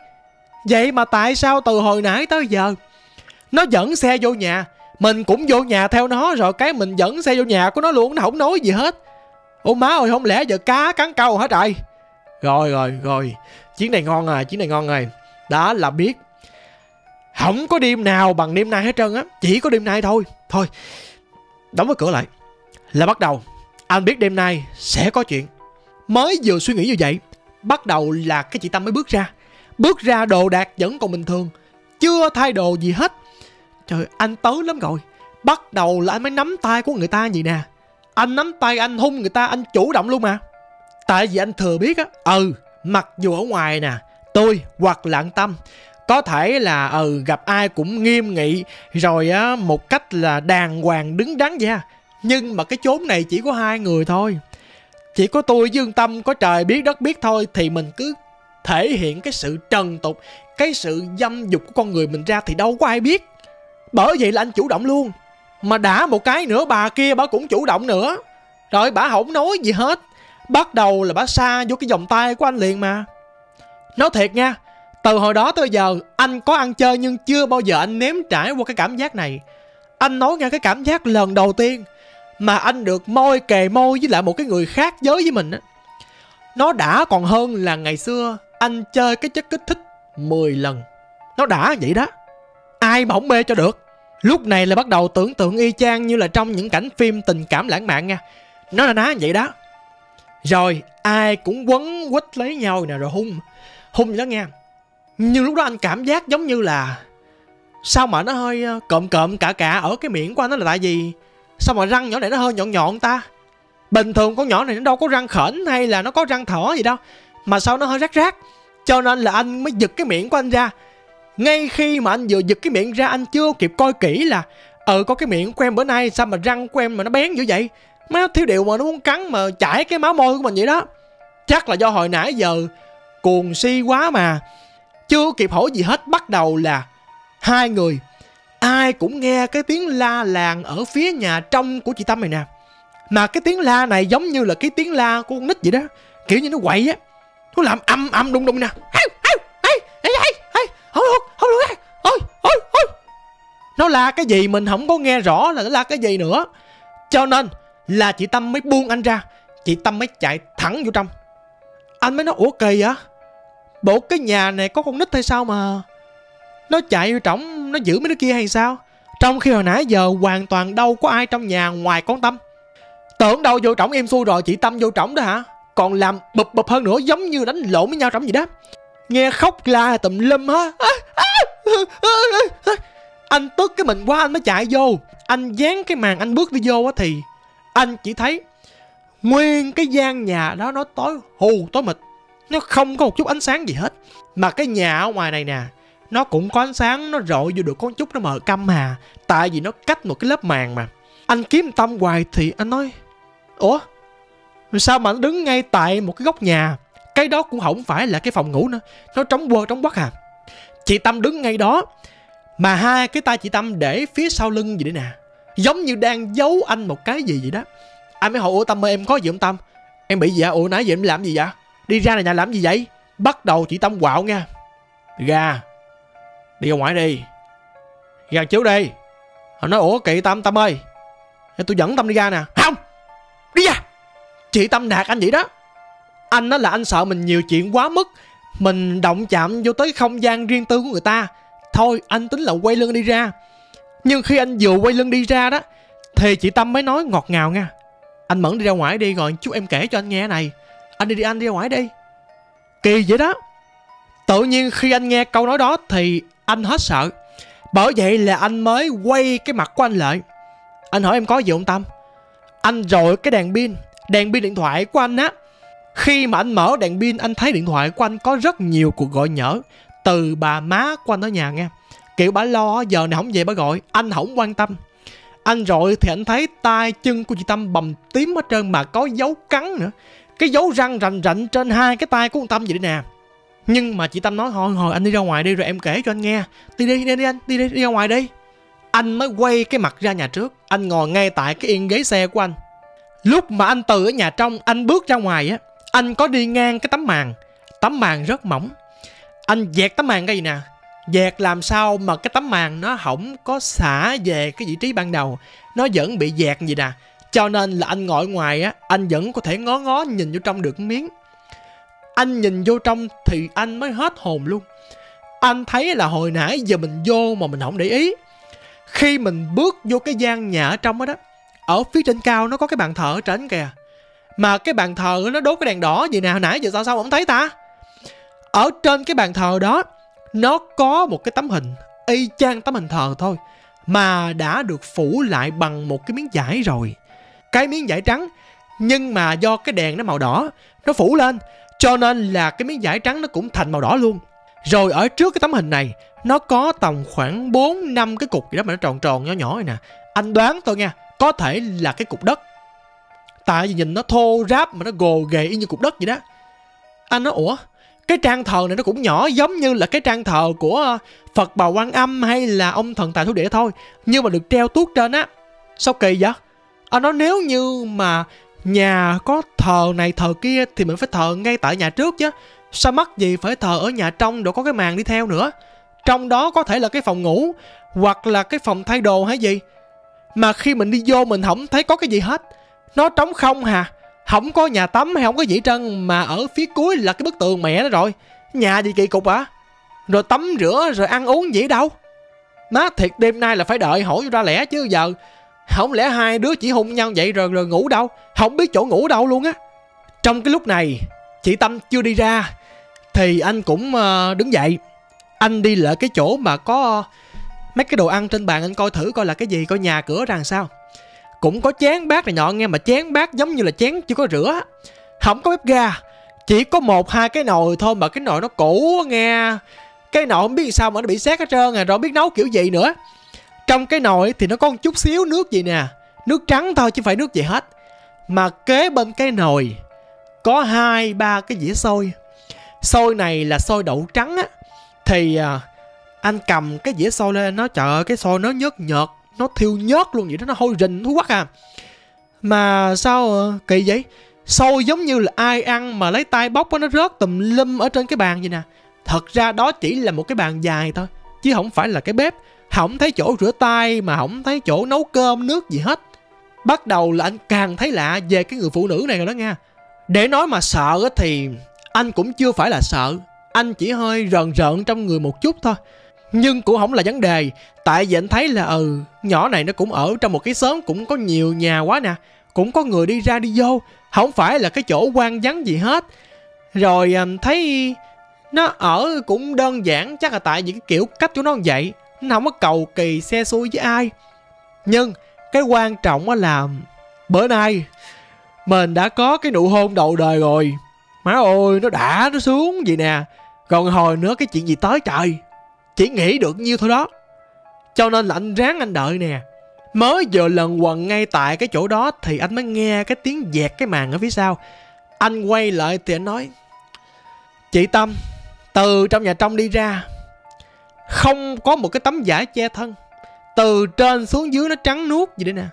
Vậy mà tại sao từ hồi nãy tới giờ nó dẫn xe vô nhà mình cũng vô nhà theo nó rồi cái mình dẫn xe vô nhà của nó luôn nó không nói gì hết. Ô má ơi, không lẽ giờ cá cắn câu hả trời? Rồi rồi rồi. Chiến này ngon à chiến này ngon rồi. Đó là biết. Không có đêm nào bằng đêm nay hết trơn á. Chỉ có đêm nay thôi. Thôi, đóng cái cửa lại. Là bắt đầu. Anh biết đêm nay sẽ có chuyện. Mới vừa suy nghĩ như vậy, bắt đầu là cái chị tâm mới bước ra. Bước ra đồ đạc vẫn còn bình thường. Chưa thay đồ gì hết. Trời, anh tới lắm rồi. Bắt đầu là anh mới nắm tay của người ta gì nè anh nắm tay anh hung người ta, anh chủ động luôn mà. Tại vì anh thừa biết á ừ mặc dù ở ngoài nè, tôi hoặc là anh tâm, có thể là ừ gặp ai cũng nghiêm nghị, rồi á, một cách là đàng hoàng, đứng đắn ra nhưng mà cái chốn này chỉ có hai người thôi. Chỉ có tôi dương tâm có trời biết đất biết thôi, thì mình cứ thể hiện cái sự trần tục, cái sự dâm dục của con người mình ra thì đâu có ai biết. Bởi vậy là anh chủ động luôn. Mà đã một cái nữa, bà kia bà cũng chủ động nữa. Rồi bà không nói gì hết. Bắt đầu là bà xa vô cái vòng tay của anh liền mà. Nói thiệt nha, Từ hồi đó tới giờ, Anh có ăn chơi nhưng chưa bao giờ anh nếm trải qua cái cảm giác này. Anh nói nghe cái cảm giác lần đầu tiên Mà anh được môi kề môi với lại một cái người khác giới với mình á. Nó đã còn hơn là ngày xưa, Anh chơi cái chất kích thích 10 lần. Nó đã vậy đó. Ai mà không mê cho được. Lúc này là bắt đầu tưởng tượng y chang như là trong những cảnh phim tình cảm lãng mạn nha. Nó là ná vậy đó. Rồi, ai cũng quấn quýt lấy nhau nè, rồi hung. Hung vậy đó nha Nhưng lúc đó anh cảm giác giống như là Sao mà nó hơi ờ, cộm cộm cả cả ở cái miệng của anh đó là tại vì Sao mà răng nhỏ này nó hơi nhọn nhọn ta? Bình thường con nhỏ này nó đâu có răng khẩn hay là nó có răng thỏ gì đâu, Mà sao nó hơi rác rác. Cho nên là anh mới giật cái miệng của anh ra ngay khi mà anh vừa giật cái miệng ra, anh chưa kịp coi kỹ là ờ có cái miệng của em bữa nay, sao mà răng của em mà nó bén dữ vậy? Má thiếu điều mà nó muốn cắn mà chảy cái máu môi của mình vậy đó. Chắc là do hồi nãy giờ cuồng si quá mà. Chưa kịp hỏi gì hết, bắt đầu là hai người, ai cũng nghe cái tiếng la làng ở phía nhà trong của chị tâm này nè. Mà cái tiếng la này giống như là cái tiếng la của con nít vậy đó, kiểu như nó quậy á. Nó làm âm âm đung đung nè không được không được ôi ôi ôi nó là cái gì mình không có nghe rõ là nó là cái gì nữa. Cho nên là chị tâm mới buông anh ra. Chị tâm mới chạy thẳng vô trong. Anh mới nói, ủa, kỳ á. bộ cái nhà này có con nít hay sao mà? Nó chạy vô trọng nó giữ mấy đứa kia hay sao? Trong khi hồi nãy giờ hoàn toàn đâu có ai trong nhà ngoài con tâm. Tưởng đâu vô trọng em xui rồi, chị tâm vô trọng đó hả? Còn làm bụp bụp hơn nữa, giống như đánh lộn với nhau trong gì đó nghe khóc la tùm lum hết anh tức cái mình quá, anh mới chạy vô. Anh dán cái màn anh bước đi vô á thì anh chỉ thấy nguyên cái gian nhà đó nó tối, hù, tối mịt. Nó không có một chút ánh sáng gì hết. Mà cái nhà ở ngoài này nè, nó cũng có ánh sáng, nó rọi vô được có chút nó mờ căm hà. Tại vì nó cách một cái lớp màn mà. Anh kiếm tâm hoài thì anh nói, ủa, sao mà nó đứng ngay tại một cái góc nhà? Cái đó cũng không phải là cái phòng ngủ nữa. Nó trống quơ, trống quắc à. Chị tâm đứng ngay đó, mà hai cái tay chị tâm để phía sau lưng gì đấy nè. Giống như đang giấu anh một cái gì vậy đó. Anh mới hỏi, ủa tâm ơi, em có gì không tâm? Em bị gì à ủa nãy giờ em làm gì vậy? Đi ra này nhà làm gì vậy? Bắt đầu chị tâm quạo nha. Ra đi ra ngoài đi. Ra chiếu đi. Họ nói, ủa kỵ tâm tâm ơi. Tôi dẫn tâm đi ra nè. Không, đi ra. Chị tâm nạt anh vậy đó anh đó là anh sợ mình nhiều chuyện quá mức. Mình động chạm vô tới không gian riêng tư của người ta. Thôi, anh tính là quay lưng đi ra. Nhưng khi anh vừa quay lưng đi ra đó, thì chị tâm mới nói ngọt ngào nha. Anh mẫn đi ra ngoài đi rồi chú em kể cho anh nghe này. Anh đi đi, anh đi ra ngoài đi. Kỳ vậy đó. Tự nhiên khi anh nghe câu nói đó thì anh hết sợ. Bởi vậy là anh mới quay cái mặt của anh lại. Anh hỏi em có gì không tâm? Anh rồi cái đèn pin đèn pin điện thoại của anh á khi mà anh mở đèn pin anh thấy điện thoại của anh có rất nhiều cuộc gọi nhỡ từ bà má của anh ở nhà nghe. Kiểu bà lo giờ này không về bà gọi, anh không quan tâm. Anh rồi thì anh thấy tay chân của chị Tâm bầm tím hết trơn mà có dấu cắn nữa. Cái dấu răng rành rạnh trên hai cái tay của con Tâm vậy nè. Nhưng mà chị Tâm nói thôi hồi anh đi ra ngoài đi rồi em kể cho anh nghe. Đi đi đi đi anh, đi đi đi ra ngoài đi. Anh mới quay cái mặt ra nhà trước, anh ngồi ngay tại cái yên ghế xe của anh. Lúc mà anh từ ở nhà trong, anh bước ra ngoài á, anh có đi ngang cái tấm màn. Tấm màn rất mỏng. Anh dẹt tấm màn cái gì nè? Dẹt làm sao mà cái tấm màn nó không có xả về cái vị trí ban đầu? Nó vẫn bị dẹt gì nè? Cho nên là anh ngồi ngoài á anh vẫn có thể ngó ngó nhìn vô trong được miếng. Anh nhìn vô trong thì anh mới hết hồn luôn. Anh thấy là hồi nãy giờ mình vô mà mình không để ý. Khi mình bước vô cái gian nhà ở trong đó, đó ở phía trên cao nó có cái bàn thờ ở trên kìa mà cái bàn thờ nó đốt cái đèn đỏ gì nè, hồi nãy giờ sao sao không thấy ta? Ở trên cái bàn thờ đó, nó có một cái tấm hình, y chang tấm hình thờ thôi, mà đã được phủ lại bằng một cái miếng vải rồi. Cái miếng vải trắng, nhưng mà do cái đèn nó màu đỏ, nó phủ lên, cho nên là cái miếng vải trắng nó cũng thành màu đỏ luôn. Rồi ở trước cái tấm hình này, nó có tầm khoảng 4 năm cái cục gì đó mà nó tròn tròn, nhỏ nhỏ này nè. Anh đoán tôi nha, có thể là cái cục đất tại vì nhìn nó thô ráp mà nó gồ ghề y như cục đất vậy đó. Anh nói, ủa, cái trang thờ này nó cũng nhỏ giống như là cái trang thờ của ờ, Phật Bà Quan Âm hay là ông thần tài thú địa thôi, nhưng mà được treo tuốt trên á. Sao kỳ vậy? Anh nói, nếu như mà nhà có thờ này thờ kia thì mình phải thờ ngay tại nhà trước chứ. Sao mắc gì phải thờ ở nhà trong đâu có cái màn đi theo nữa? Trong đó có thể là cái phòng ngủ hoặc là cái phòng thay đồ hay gì? Mà khi mình đi vô mình không thấy có cái gì hết nó trống không hà. Không có nhà tắm hay không có dĩ trân mà ở phía cuối là cái bức tường mẹ nó rồi. Nhà gì kỳ cục à rồi tắm rửa, rồi ăn uống gì đâu. Má thiệt đêm nay là phải đợi hỏi ra lẽ chứ giờ. Không lẽ hai đứa chỉ hung nhau vậy rồi rồi ngủ đâu? Không biết chỗ ngủ đâu luôn á. Trong cái lúc này, chị tâm chưa đi ra, thì anh cũng ờ, đứng dậy. Anh đi lại cái chỗ mà có mấy cái đồ ăn trên bàn, anh coi thử coi là cái gì, coi nhà cửa rằng sao cũng có chén bát này nhọn nghe mà chén bát giống như là chén chưa có rửa. Không có bếp ga chỉ có một hai cái nồi thôi mà cái nồi nó cũ nghe. Cái nồi không biết sao mà nó bị xét hết trơn à rồi không biết nấu kiểu gì nữa. Trong cái nồi thì nó có một chút xíu nước gì nè nước trắng thôi chứ phải nước gì hết. Mà kế bên cái nồi có hai ba cái dĩa xôi. Xôi này là xôi đậu trắng á. Thì à, anh cầm cái dĩa xôi lên nó trời ơi cái xôi nó nhớt nhợt nó thiêu nhớt luôn vậy đó nó hôi rình, thú quắc à. Mà sao ờ, kỳ vậy? Sâu giống như là ai ăn mà lấy tay bóc nó rớt tùm lum ở trên cái bàn vậy nè. Thật ra đó chỉ là một cái bàn dài thôi, chứ không phải là cái bếp. Không thấy chỗ rửa tay mà không thấy chỗ nấu cơm, nước gì hết. Bắt đầu là anh càng thấy lạ về cái người phụ nữ này rồi đó nha. Để nói mà sợ thì anh cũng chưa phải là sợ. Anh chỉ hơi rờn rợn trong người một chút thôi nhưng cũng không là vấn đề. Tại vì anh thấy là ừ nhỏ này nó cũng ở trong một cái xóm cũng có nhiều nhà quá nè. Cũng có người đi ra đi vô. Không phải là cái chỗ quan vắng gì hết. Rồi à, thấy nó ở cũng đơn giản, chắc là tại vì cái kiểu cách của nó vậy. Nó không có cầu kỳ xe xui với ai. Nhưng cái quan trọng là bữa nay mình đã có cái nụ hôn đầu đời rồi. Má ơi, nó đã, nó sướng vậy nè. Còn hồi nữa cái chuyện gì tới trời? Chỉ nghĩ được nhiêu thôi đó. Cho nên là anh ráng anh đợi nè. Mới vừa lần quần ngay tại cái chỗ đó thì anh mới nghe cái tiếng dẹt cái màn ở phía sau. Anh quay lại thì anh nói, chị tâm, từ trong nhà trong đi ra, không có một cái tấm vải che thân. Từ trên xuống dưới nó trắng nuốt gì đấy nè.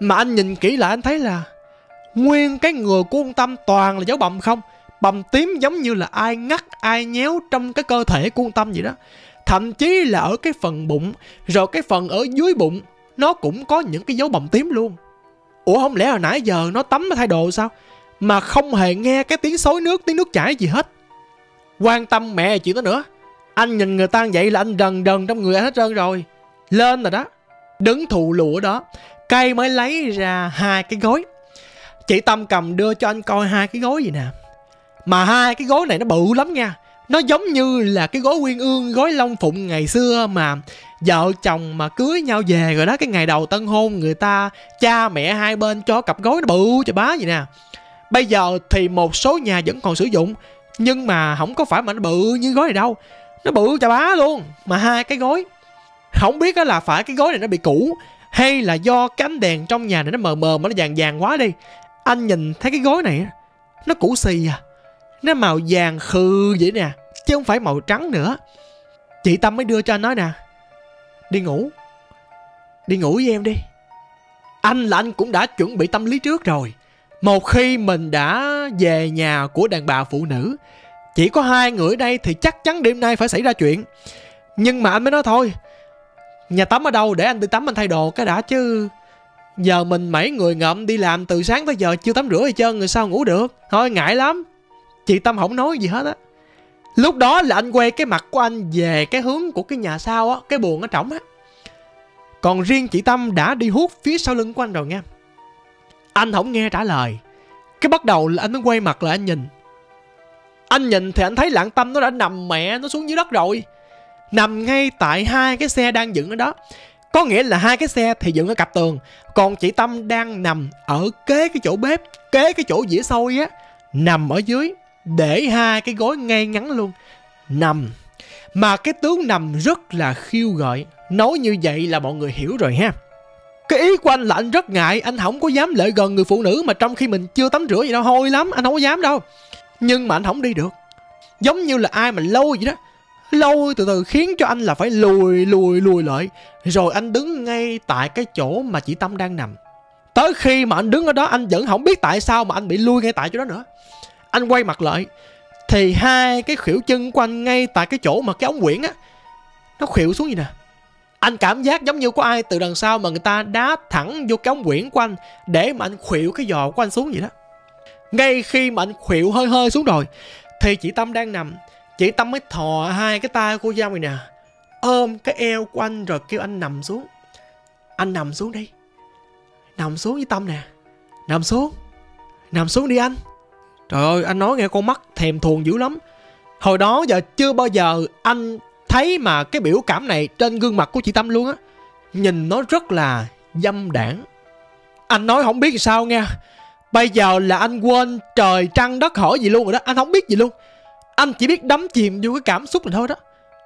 Mà anh nhìn kỹ lại anh thấy là nguyên cái người của ông tâm toàn là dấu bầm không? Bầm tím giống như là ai ngắt, ai nhéo trong cái cơ thể của ông tâm vậy đó thậm chí là ở cái phần bụng, rồi cái phần ở dưới bụng, nó cũng có những cái dấu bầm tím luôn. Ủa, không lẽ hồi nãy giờ nó tắm nó thay đồ sao? Mà không hề nghe cái tiếng xối nước, tiếng nước chảy gì hết. Quan tâm mẹ chuyện đó nữa. Anh nhìn người ta vậy là anh đần đần trong người anh hết trơn rồi. Lên rồi đó. Đứng thụ lụa đó. Cây mới lấy ra hai cái gối. Chị tâm cầm đưa cho anh coi hai cái gối gì nè. Mà hai cái gối này nó bự lắm nha nó giống như là cái gói quyên ương gói long phụng ngày xưa mà vợ chồng mà cưới nhau về rồi đó, cái ngày đầu tân hôn người ta, cha mẹ hai bên cho cặp gối nó bự cho bá vậy nè. Bây giờ thì một số nhà vẫn còn sử dụng, nhưng mà không có phải mà nó bự như gói này đâu. Nó bự cho bá luôn mà hai cái gối. Không biết là phải cái gói này nó bị cũ, hay là do cái ánh đèn trong nhà này nó mờ mờ mà nó vàng vàng quá đi. Anh nhìn thấy cái gối này nó cũ xì à. Nó màu vàng khư vậy nè chứ không phải màu trắng nữa. Chị tâm mới đưa cho anh nói nè. Đi ngủ. Đi ngủ với em đi. Anh là anh cũng đã chuẩn bị tâm lý trước rồi. Một khi mình đã về nhà của đàn bà phụ nữ, chỉ có hai người ở đây thì chắc chắn đêm nay phải xảy ra chuyện. Nhưng mà anh mới nói thôi, nhà tắm ở đâu để anh đi tắm anh thay đồ cái đã chứ. Giờ mình mấy người ngậm đi làm từ sáng tới giờ chưa tắm rửa gì trơn, người sao ngủ được? Thôi ngại lắm. Chị tâm không nói gì hết á lúc đó là anh quay cái mặt của anh về cái hướng của cái nhà sau á, cái buồn ở trỏng á. Còn riêng chị tâm đã đi hút phía sau lưng của anh rồi nha anh không nghe trả lời. Cái bắt đầu là anh mới quay mặt lại anh nhìn. Anh nhìn thì anh thấy lạng tâm nó đã nằm mẹ nó xuống dưới đất rồi. Nằm ngay tại hai cái xe đang dựng ở đó. Có nghĩa là hai cái xe thì dựng ở cặp tường. Còn chị tâm đang nằm ở kế cái chỗ bếp, kế cái chỗ dĩa xôi á, nằm ở dưới để hai cái gối ngay ngắn luôn. Nằm. Mà cái tướng nằm rất là khiêu gợi. Nói như vậy là mọi người hiểu rồi ha. Cái ý của anh là anh rất ngại. Anh không có dám lại gần người phụ nữ mà trong khi mình chưa tắm rửa gì đâu. Hôi lắm, anh không có dám đâu. Nhưng mà anh không đi được. Giống như là ai mà lâu vậy đó. Lâu từ từ khiến cho anh là phải lùi lùi lùi lại. Rồi anh đứng ngay tại cái chỗ mà chị tâm đang nằm. Tới khi mà anh đứng ở đó, anh vẫn không biết tại sao mà anh bị lui ngay tại chỗ đó nữa anh quay mặt lại, thì hai cái khuỷu chân của anh ngay tại cái chỗ mà cái ống quyển á, nó khuỵu xuống gì nè. Anh cảm giác giống như có ai từ đằng sau mà người ta đá thẳng vô cái ống quyển của anh để mà anh khuỵu cái giò của anh xuống vậy đó. Ngay khi mà anh khuỵu hơi hơi xuống rồi, thì chị tâm đang nằm, chị tâm mới thò hai cái tay cô dao này nè, ôm cái eo của anh rồi kêu anh nằm xuống. Anh nằm xuống đi, nằm xuống với tâm nè, nằm xuống nằm xuống đi anh trời ơi, anh nói nghe con mắt thèm thuồng dữ lắm. Hồi đó giờ chưa bao giờ anh thấy mà cái biểu cảm này trên gương mặt của chị tâm luôn á. Nhìn nó rất là dâm đảng anh nói không biết sao nghe. Bây giờ là anh quên trời trăng đất hỏi gì luôn rồi đó. Anh không biết gì luôn. Anh chỉ biết đắm chìm vô cái cảm xúc này thôi đó.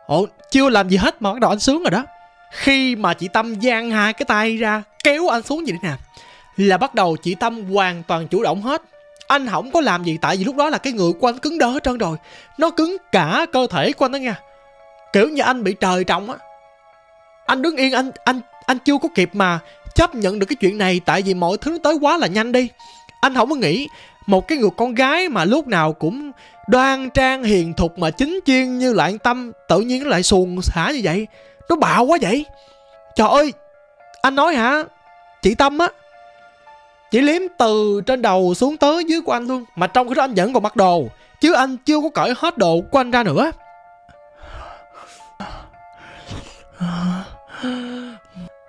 Ồ, chưa làm gì hết mà bắt đầu anh sướng rồi đó. Khi mà chị tâm giang hai cái tay ra, kéo anh xuống vậy nè là bắt đầu chị tâm hoàn toàn chủ động hết anh không có làm gì, tại vì lúc đó là cái người của anh cứng đơ hết trơn rồi. Nó cứng cả cơ thể của anh đó nha. Kiểu như anh bị trời trọng á. Anh đứng yên, anh anh anh chưa có kịp mà chấp nhận được cái chuyện này, tại vì mọi thứ nó tới quá là nhanh đi. Anh không có nghĩ một cái người con gái mà lúc nào cũng đoan trang, hiền thục mà chính chuyên như lại tâm, tự nhiên nó lại xuồng xả như vậy. Nó bạo quá vậy. Trời ơi, anh nói hả? Chị tâm á chỉ liếm từ trên đầu xuống tới dưới của anh luôn, mà trong khi đó anh vẫn còn mặc đồ, chứ anh chưa có cởi hết đồ của anh ra nữa.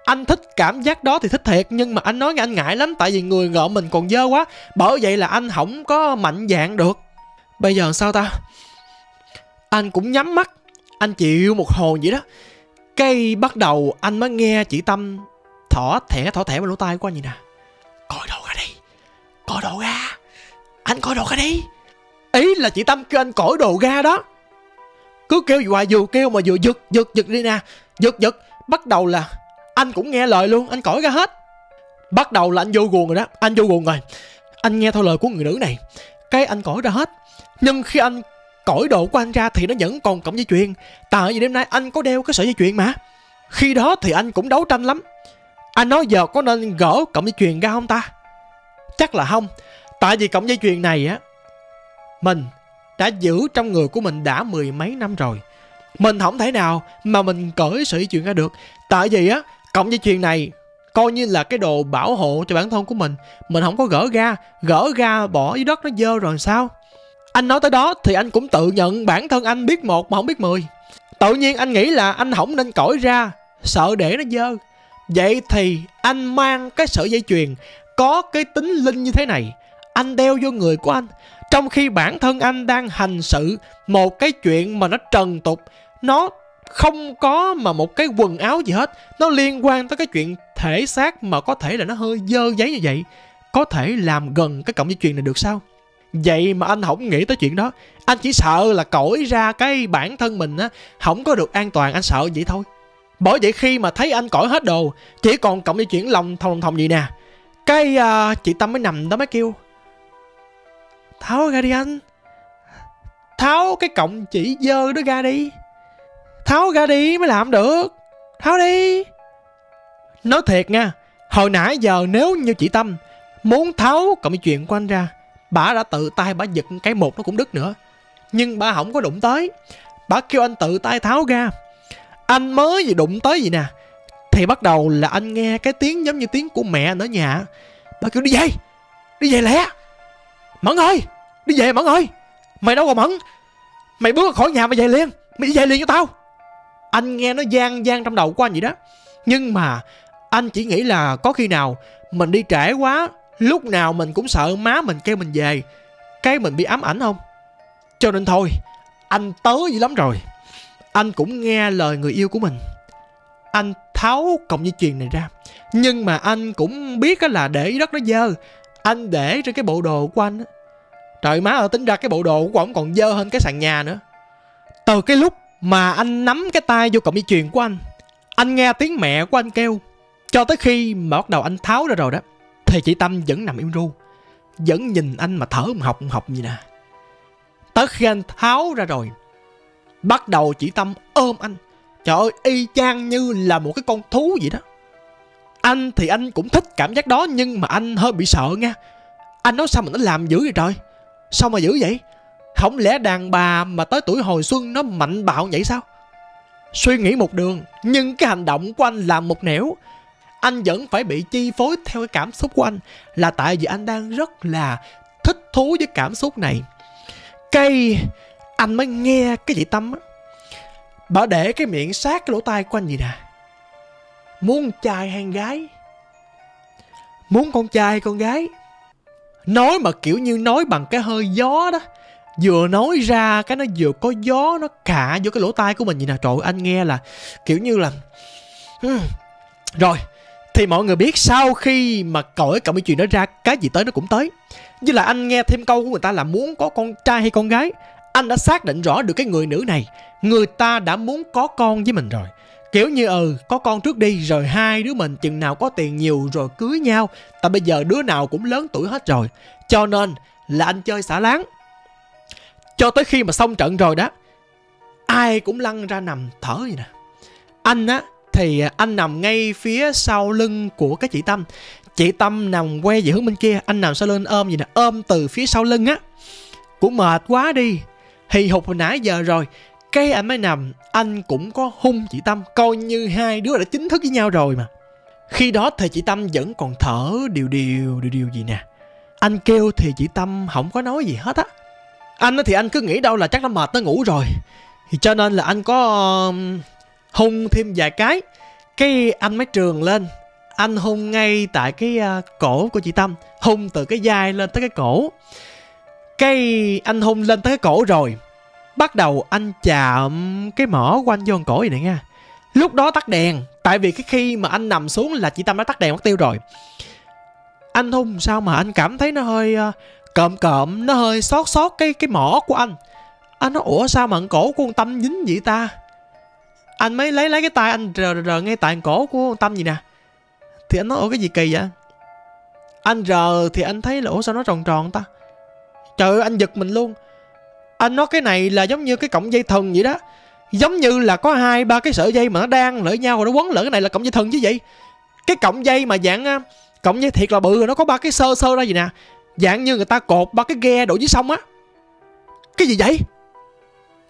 Anh thích cảm giác đó thì thích thiệt, nhưng mà anh nói nghe anh ngại lắm, tại vì người ngợ mình còn dơ quá. Bởi vậy là anh không có mạnh dạng được. Bây giờ sao ta? Anh cũng nhắm mắt, anh chịu một hồi vậy đó. Cây bắt đầu anh mới nghe chị tâm thỏ thẻ thỏ thẻ vào lỗ tai của anh vậy nè coi đồ ra đi. Coi đồ ra. Anh coi đồ ra đi. Ý là chị tâm kêu anh cởi đồ ra đó. Cứ kêu hoài vừa kêu mà vừa giật giật giật đi nè. Giật giật. Bắt đầu là anh cũng nghe lời luôn, anh cởi ra hết. Bắt đầu là anh vô guồng rồi đó. Anh vô guồng rồi. Anh nghe theo lời của người nữ này. Cái anh cởi ra hết. Nhưng khi anh cởi đồ của anh ra thì nó vẫn còn cổng dây chuyền. Tại vì đêm nay anh có đeo cái sợi dây chuyền mà. Khi đó thì anh cũng đấu tranh lắm anh nói giờ có nên gỡ cổng dây chuyền ra không ta? Chắc là không. Tại vì cổng dây chuyền này á, mình đã giữ trong người của mình đã mười mấy năm rồi. Mình không thể nào mà mình cởi sợi dây chuyền ra được. Tại vì á, cọng dây chuyền này coi như là cái đồ bảo hộ cho bản thân của mình. Mình không có gỡ ra gỡ ra bỏ dưới đất nó dơ rồi sao? Anh nói tới đó thì anh cũng tự nhận bản thân anh biết một mà không biết mười. Tự nhiên anh nghĩ là anh không nên cởi ra, sợ để nó dơ vậy thì anh mang cái sợi dây chuyền, có cái tính linh như thế này. Anh đeo vô người của anh. Trong khi bản thân anh đang hành sự một cái chuyện mà nó trần tục, nó không có mà một cái quần áo gì hết. Nó liên quan tới cái chuyện thể xác mà có thể là nó hơi dơ giấy như vậy. Có thể làm gần cái cổng dây chuyền này được sao? Vậy mà anh không nghĩ tới chuyện đó. Anh chỉ sợ là cõi ra cái bản thân mình á, không có được an toàn, anh sợ vậy thôi bởi vậy khi mà thấy anh cõi hết đồ chỉ còn cộng dây chuyển lòng thòng thòng gì nè. Cái uh, chị tâm mới nằm đó mới kêu tháo ra đi anh. Tháo cái cọng chỉ dơ đó ra đi. Tháo ra đi mới làm được. Tháo đi. Nói thiệt nha Hồi nãy giờ nếu như chị Tâm Muốn tháo cộng chuyện của anh ra Bà đã tự tay bà giật cái một nó cũng đứt nữa. Nhưng bà không có đụng tới. Bà kêu anh tự tay tháo ra. Anh mới gì đụng tới gì nè? Thì bắt đầu là anh nghe cái tiếng giống như tiếng của mẹ ở nhà. Bà kêu, đi về Đi về lẹ. Mẫn ơi, Đi về Mẫn ơi, Mày đâu rồi Mẫn. Mày bước khỏi nhà mày về liền, Mày đi về liền cho tao. Anh nghe nó gian gian trong đầu của anh vậy đó. Nhưng mà anh chỉ nghĩ là có khi nào mình đi trễ quá, lúc nào mình cũng sợ má mình kêu mình về, cái mình bị ám ảnh không? Cho nên thôi, anh tớ dữ lắm rồi anh cũng nghe lời người yêu của mình. Anh tháo cọng dây chuyền này ra. Nhưng mà anh cũng biết là để đất nó dơ. Anh để trên cái bộ đồ của anh trời má ơi, tính ra cái bộ đồ của ổng còn dơ hơn cái sàn nhà nữa. Từ cái lúc mà anh nắm cái tay vô cọng dây chuyền của anh Anh nghe tiếng mẹ của anh kêu, Cho tới khi mà bắt đầu anh tháo ra rồi đó, Thì chị Tâm vẫn nằm im ru, Vẫn nhìn anh mà thở mà học học gì nè. Tới khi anh tháo ra rồi Bắt đầu chị Tâm ôm anh. Trời ơi, y chang như là một cái con thú vậy đó. Anh thì anh cũng thích cảm giác đó, Nhưng mà anh hơi bị sợ nha. Anh nói sao mà nó làm dữ vậy trời? Sao mà dữ vậy? Không lẽ đàn bà mà tới tuổi hồi xuân Nó mạnh bạo vậy sao? Suy nghĩ một đường, Nhưng cái hành động của anh làm một nẻo. Anh vẫn phải bị chi phối theo cái cảm xúc của anh, Là tại vì anh đang rất là thích thú với cảm xúc này. Cây anh mới nghe cái chị Tâm á. Bà để cái miệng sát cái lỗ tai của anh gì nè. Muốn trai hay gái? Muốn con trai con gái? Nói mà kiểu như nói bằng cái hơi gió đó. Vừa nói ra cái nó vừa có gió, Nó cả vô cái lỗ tai của mình vậy nè. Trời anh nghe là kiểu như là hmm. Rồi, Thì mọi người biết sau khi mà cõi cộng cái chuyện đó ra, Cái gì tới nó cũng tới. Như là anh nghe thêm câu của người ta là muốn có con trai hay con gái. Anh đã xác định rõ được cái người nữ này. Người ta đã muốn có con với mình rồi. Kiểu như ừ có con trước đi, Rồi hai đứa mình chừng nào có tiền nhiều Rồi cưới nhau. Tại bây giờ đứa nào cũng lớn tuổi hết rồi. Cho nên là anh chơi xả láng. Cho tới khi mà xong trận rồi đó, Ai cũng lăn ra nằm thở vậy nè. Anh á, Thì anh nằm ngay phía sau lưng của cái chị Tâm. Chị Tâm nằm quay về hướng bên kia, Anh nằm sau lưng ôm gì nè. Ôm từ phía sau lưng á. Cũng mệt quá đi. Hì hục hồi nãy giờ rồi. Cái anh mới nằm, Anh cũng có hung chị Tâm, Coi như hai đứa đã chính thức với nhau rồi mà. Khi đó thì chị Tâm vẫn còn thở điều điều điều điều gì nè. Anh kêu thì chị Tâm không có nói gì hết á. Anh thì anh cứ nghĩ đâu là chắc nó mệt nó ngủ rồi. Thì cho nên là anh có um, hung thêm vài cái. Cái anh mới trường lên. Anh hung ngay tại cái à, cổ của chị Tâm, Hung từ cái vai lên tới cái cổ. Cái anh hung lên tới cái cổ rồi. Bắt đầu anh chạm cái mỏ quanh vô cổ vậy nè nha. Lúc đó tắt đèn Tại vì cái khi mà anh nằm xuống là chị Tâm đã tắt đèn mất tiêu rồi. Anh hung sao mà anh cảm thấy nó hơi uh, cộm cộm Nó hơi xót xót cái cái mỏ của anh. Anh nói ủa sao mà cổ của con Tâm dính vậy ta? Anh mới lấy lấy cái tay anh rờ rờ, rờ ngay tại cổ của con Tâm gì nè. Thì anh nói ủa cái gì kỳ vậy? Anh rờ thì anh thấy là ủa sao nó tròn tròn ta? Trời ơi, anh giật mình luôn. Anh nói cái này là giống như cái cọng dây thần vậy đó. Giống như là có hai, ba cái sợi dây mà nó đang lỡ nhau rồi nó quấn lỡ cái này là cọng dây thần chứ vậy cái cọng dây mà dạng à, cọng dây thiệt là bự rồi, nó có ba cái sơ sơ ra gì nè. Dạng như người ta cột ba cái ghe đổ dưới sông á. Cái gì vậy?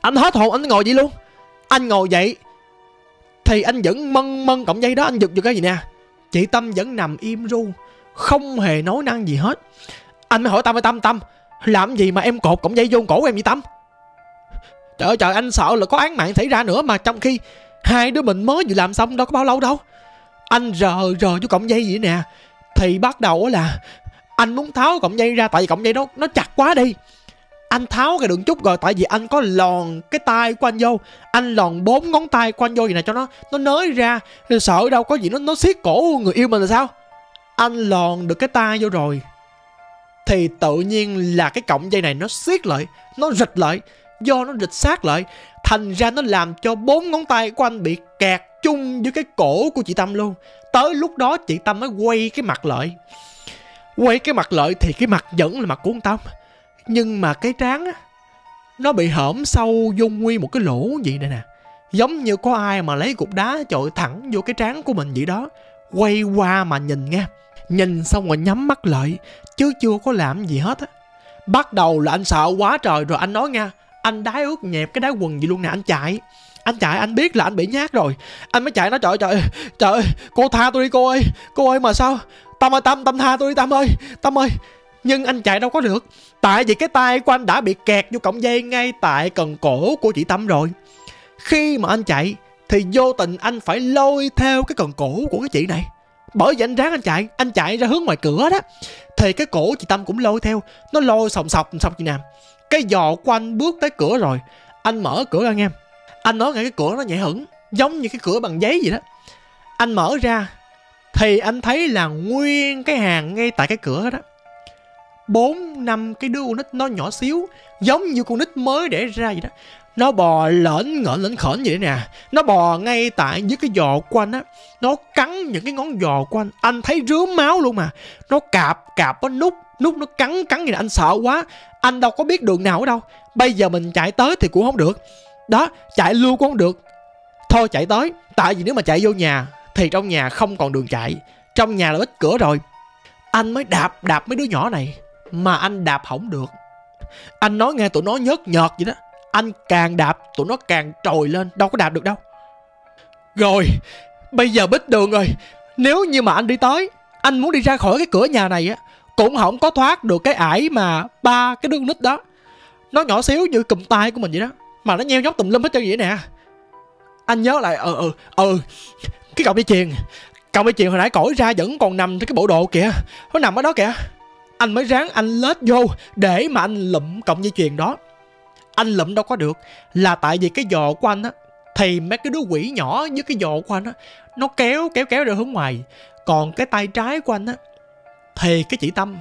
Anh hết hồn, anh ngồi vậy luôn. Anh ngồi vậy thì anh vẫn mân mân cọng dây đó, anh giật giật cái gì nè. Chị tâm vẫn nằm im ru, không hề nói năng gì hết. Anh mới hỏi tâm ơi tâm tâm làm gì mà em cột cổng dây vô cổ em vậy Tâm? Trời ơi, trời, anh sợ là có án mạng xảy ra nữa Mà trong khi hai đứa mình mới vừa làm xong đâu có bao lâu đâu. Anh rờ rờ vô cổng dây vậy nè, Thì bắt đầu là Anh muốn tháo cổng dây ra, Tại vì cổng dây nó nó chặt quá đi. Anh tháo cái đường chút rồi, tại vì anh có lòn cái tay của anh vô. Anh lòn bốn ngón tay của anh vô vậy nè, cho nó nó nới ra. Sợ đâu, có gì nó nó siết cổ người yêu mình là sao? Anh lòn được cái tay vô rồi thì tự nhiên là cái cọng dây này nó siết lại, nó rịch lại, do nó rịch sát lại. Thành ra nó làm cho bốn ngón tay của anh bị kẹt chung với cái cổ của chị tâm luôn. Tới lúc đó chị tâm mới quay cái mặt lại. Quay cái mặt lại thì cái mặt vẫn là mặt của ông tâm. Nhưng mà cái trán á, nó bị hõm sâu vô nguyên một cái lỗ vậy đây nè. Giống như có ai mà lấy cục đá chọi thẳng vô cái trán của mình vậy đó. Quay qua mà nhìn nha nhìn xong rồi nhắm mắt lại, chứ chưa có làm gì hết á. Bắt đầu là anh sợ quá trời rồi, anh nói nha, anh đái ướt nhẹp cái đái quần gì luôn nè, anh chạy. Anh chạy, anh biết là anh bị nhát rồi. Anh mới chạy nói, trời trời trời ơi, cô tha tôi đi, cô ơi cô ơi mà sao? Tâm ơi, tâm tâm tha tôi đi, tâm ơi tâm ơi. Nhưng anh chạy đâu có được. Tại vì cái tay của anh đã bị kẹt vô cọng dây ngay tại cần cổ của chị tâm rồi. Khi mà anh chạy, thì vô tình anh phải lôi theo cái cần cổ của cái chị này bởi vì anh ráng anh chạy anh chạy ra hướng ngoài cửa đó. Thì cái cổ chị tâm cũng lôi theo, nó lôi sòng sọc, sòng chị nam cái giò của anh bước tới cửa rồi, anh mở cửa ra nghe. Anh nói ngay cái cửa nó nhẹ hửng giống như cái cửa bằng giấy vậy đó. Anh mở ra, thì anh thấy là nguyên cái hàng ngay tại cái cửa đó. Bốn năm cái đứa con nít nó nhỏ xíu, giống như con nít mới để ra vậy đó nó bò lởn ngởn lởn khởn vậy nè. Nó bò ngay tại dưới cái giò của anh á. Nó cắn những cái ngón giò của anh anh thấy rướm máu luôn mà. Nó cạp cạp, nó nút nút nó cắn cắn gì là anh sợ quá. Anh đâu có biết đường nào ở đâu. Bây giờ mình chạy tới thì cũng không được. Đó, chạy luôn cũng không được. Thôi chạy tới. Tại vì nếu mà chạy vô nhà thì trong nhà không còn đường chạy. Trong nhà là ít cửa rồi. Anh mới đạp đạp mấy đứa nhỏ này mà anh đạp hỏng được. Anh nói nghe tụi nó nhớt nhợt vậy đó anh càng đạp, tụi nó càng trồi lên. Đâu có đạp được đâu. Rồi, bây giờ bích đường rồi. Nếu như mà anh đi tới, anh muốn đi ra khỏi cái cửa nhà này á, cũng không có thoát được cái ải mà ba cái đứa nít đó. Nó nhỏ xíu như cùm tay của mình vậy đó, mà nó nheo nhóc tùm lum hết trơn vậy nè. Anh nhớ lại ừ ừ ừ cái cọng dây chuyền cọng dây chuyền hồi nãy cõi ra vẫn còn nằm trên cái bộ đồ kìa. Nó nằm ở đó kìa. Anh mới ráng anh lết vô để mà anh lụm cọng dây chuyền đó anh lụm đâu có được. Là tại vì cái giò của anh á, thì mấy cái đứa quỷ nhỏ với cái giò của anh á, nó kéo kéo kéo ra hướng ngoài. Còn cái tay trái của anh á, thì cái chị tâm.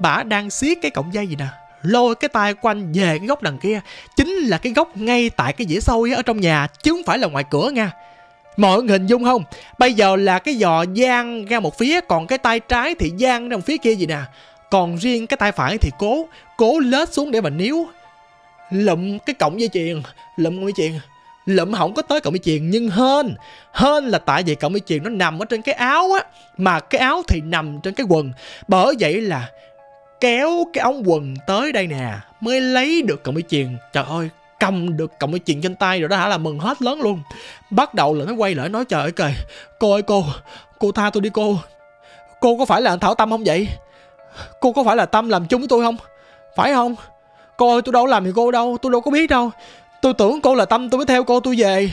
Bả đang siết cái cọng dây gì nè, lôi cái tay của anh về cái góc đằng kia. Chính là cái góc ngay tại cái dĩa xôi ở trong nhà, chứ không phải là ngoài cửa nha. Mọi người hình dung không? Bây giờ là cái giò giang ra một phía, còn cái tay trái thì giang ra một phía kia gì nè. Còn riêng cái tay phải thì cố cố lết xuống để mà níu lụm cái cọng dây chuyền. Lụm cọng dây chuyền. Lụm không có tới cọng dây chuyền, nhưng hên. Hên là tại vì cọng dây chuyền nó nằm ở trên cái áo á. Mà cái áo thì nằm trên cái quần. Bởi vậy là kéo cái ống quần tới đây nè, mới lấy được cọng dây chuyền. Trời ơi, cầm được cọng dây chuyền trên tay rồi đó hả? Là mừng hết lớn luôn. Bắt đầu là nó quay lại nói, trời ơi trời cô ơi, cô. Cô tha tôi đi, cô. Cô có phải là thảo tâm không vậy? Cô có phải là tâm làm chung với tôi không? Phải không? Cô ơi tôi đâu làm gì cô đâu, tôi đâu có biết đâu. Tôi tưởng cô là tâm tôi mới theo cô tôi về.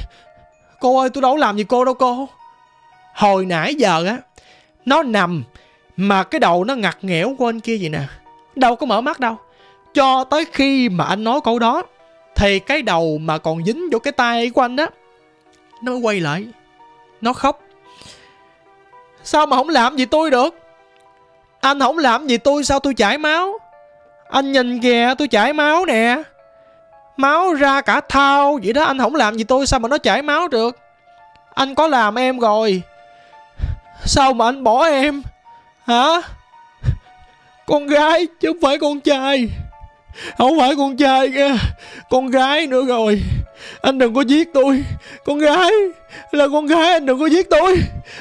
Cô ơi, tôi đâu làm gì cô đâu cô. Hồi nãy giờ á, nó nằm mà cái đầu nó ngặt nghẽo của anh kia vậy nè. Đâu có mở mắt đâu. Cho tới khi mà anh nói câu đó, thì cái đầu mà còn dính vô cái tay của anh đó nó mới quay lại. Nó khóc. Sao mà không làm gì tôi được? Anh không làm gì tôi, sao tôi chảy máu? Anh nhìn kìa, tôi chảy máu nè. Máu ra cả thao vậy đó, anh không làm gì tôi, sao mà nó chảy máu được? Anh có làm em rồi. Sao mà anh bỏ em? Hả? Con gái, chứ không phải con trai. Không phải con trai kìa, con gái nữa rồi. Anh đừng có giết tôi. Con gái, là con gái, anh đừng có giết tôi.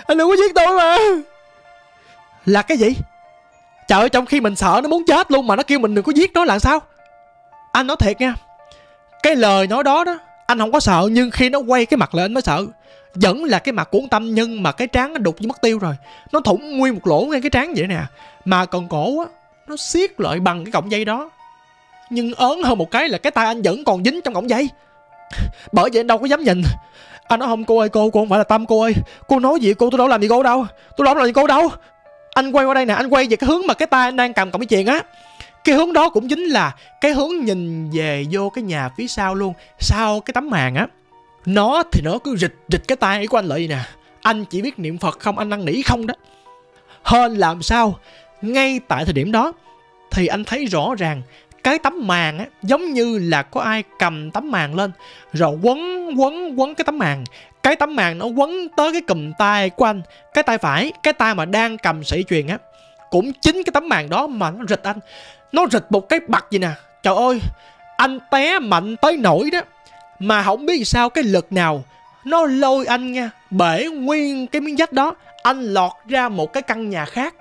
Anh đừng có giết tôi mà. Là cái gì? Trời ơi, trong khi mình sợ nó muốn chết luôn mà nó kêu mình đừng có giết nó là sao? Anh nói thiệt nha, cái lời nói đó đó, anh không có sợ nhưng khi nó quay cái mặt lại anh mới sợ. Vẫn là cái mặt của tâm nhưng mà cái trán nó đục như mất tiêu rồi. Nó thủng nguyên một lỗ ngay cái trán vậy nè. Mà còn cổ á, nó siết lại bằng cái cọng dây đó. Nhưng ớn hơn một cái là cái tay anh vẫn còn dính trong cọng dây. Bởi vậy anh đâu có dám nhìn. Anh nói, không, cô ơi, cô cô không phải là tâm, cô ơi. Cô nói gì, cô, tôi đâu làm gì cô đâu. Tôi đâu làm gì cô đâu anh quay qua đây nè, anh quay về cái hướng mà cái tay anh đang cầm cọng cái chuyện á. Cái hướng đó cũng chính là cái hướng nhìn về vô cái nhà phía sau luôn, sau cái tấm màn á. Nó thì nó cứ rịch rịch cái tay của anh lại nè. Anh chỉ biết niệm phật không, anh năn nỉ không đó. Hơn làm sao? Ngay tại thời điểm đó thì anh thấy rõ ràng cái tấm màn á, giống như là có ai cầm tấm màn lên, rồi quấn quấn quấn cái tấm màn cái tấm màn nó quấn tới cái cùm tay của anh. Cái tay phải, cái tay mà đang cầm sợi chuyền á, cũng chính cái tấm màn đó mà nó rịch anh. Nó rịch một cái bật gì nè. Trời ơi, anh té mạnh tới nổi đó. Mà không biết sao cái lực nào nó lôi anh nha. Bể nguyên cái miếng vách đó, anh lọt ra một cái căn nhà khác.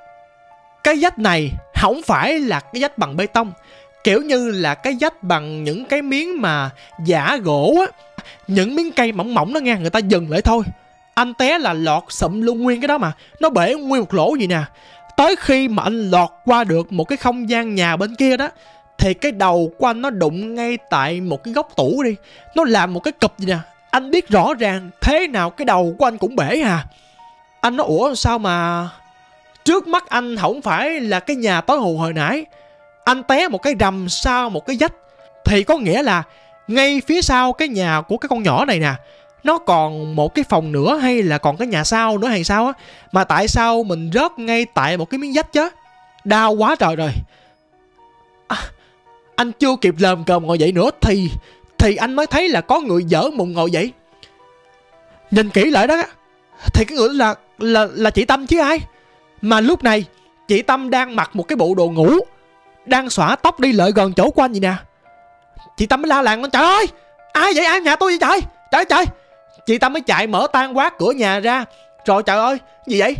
Cái vách này không phải là cái vách bằng bê tông kiểu như là cái dách bằng những cái miếng mà giả gỗ á. Những miếng cây mỏng mỏng đó nghe, người ta dừng lại thôi. Anh té là lọt sụm luôn nguyên cái đó mà. Nó bể nguyên một lỗ gì nè. Tới khi mà anh lọt qua được một cái không gian nhà bên kia đó, thì cái đầu của anh nó đụng ngay tại một cái góc tủ đi. Nó làm một cái cụp gì nè. Anh biết rõ ràng thế nào cái đầu của anh cũng bể à. Anh nói, ủa, sao mà trước mắt anh không phải là cái nhà tối hù hồi nãy? Anh té một cái rầm sau một cái vách. Thì có nghĩa là ngay phía sau cái nhà của cái con nhỏ này nè nó còn một cái phòng nữa hay là còn cái nhà sau nữa hay sao á? Mà tại sao mình rớt ngay tại một cái miếng vách chứ? Đau quá trời rồi. À, anh chưa kịp lờm cờm ngồi dậy nữa thì thì anh mới thấy là có người dở mùng ngồi dậy. Nhìn kỹ lại đó thì cái người là là là chị tâm chứ ai? Mà lúc này chị tâm đang mặc một cái bộ đồ ngủ đang xõa tóc đi lợi gần chỗ của anh gì nè. Chị tâm mới la làng con trời ơi, ai vậy? Ai nhà tôi vậy trời? Trời trời. Chị tâm mới chạy mở tan quát cửa nhà ra. Rồi, trời ơi, gì vậy?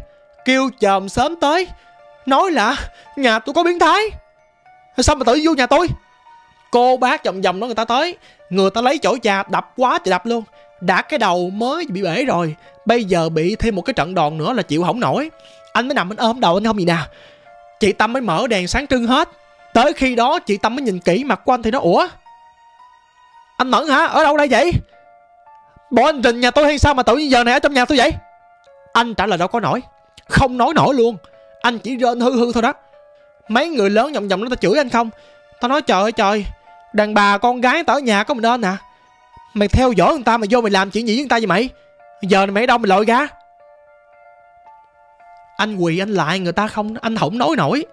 Kêu chòm sớm tới, nói là nhà tôi có biến thái. Sao mà tự vô nhà tôi? Cô bác vòng vòng đó người ta tới. Người ta lấy chỗ trà đập quá thì đập luôn. Đã cái đầu mới bị bể rồi. Bây giờ bị thêm một cái trận đòn nữa là chịu không nổi. Anh mới nằm anh ôm đầu anh không gì nè. Chị tâm mới mở đèn sáng trưng hết tới khi đó chị tâm mới nhìn kỹ mặt của anh thì nó ủa? Anh mẫn hả? Ở đâu đây vậy? Bộ anh trình nhà tôi hay sao mà tự nhiên giờ này ở trong nhà tôi vậy? Anh trả lời đâu có nổi không nói nổi luôn. Anh chỉ rên hư hư thôi đó. Mấy người lớn vòng vòng nó ta chửi anh không? Tao nói, trời ơi, trời. Đàn bà con gái tao ở nhà có mình nên à? Mày theo dõi người ta mà vô mày làm chuyện gì với người ta vậy mày? Giờ này mày đâu mày lội ra anh quỳ anh lại, người ta không, anh không nói nổi.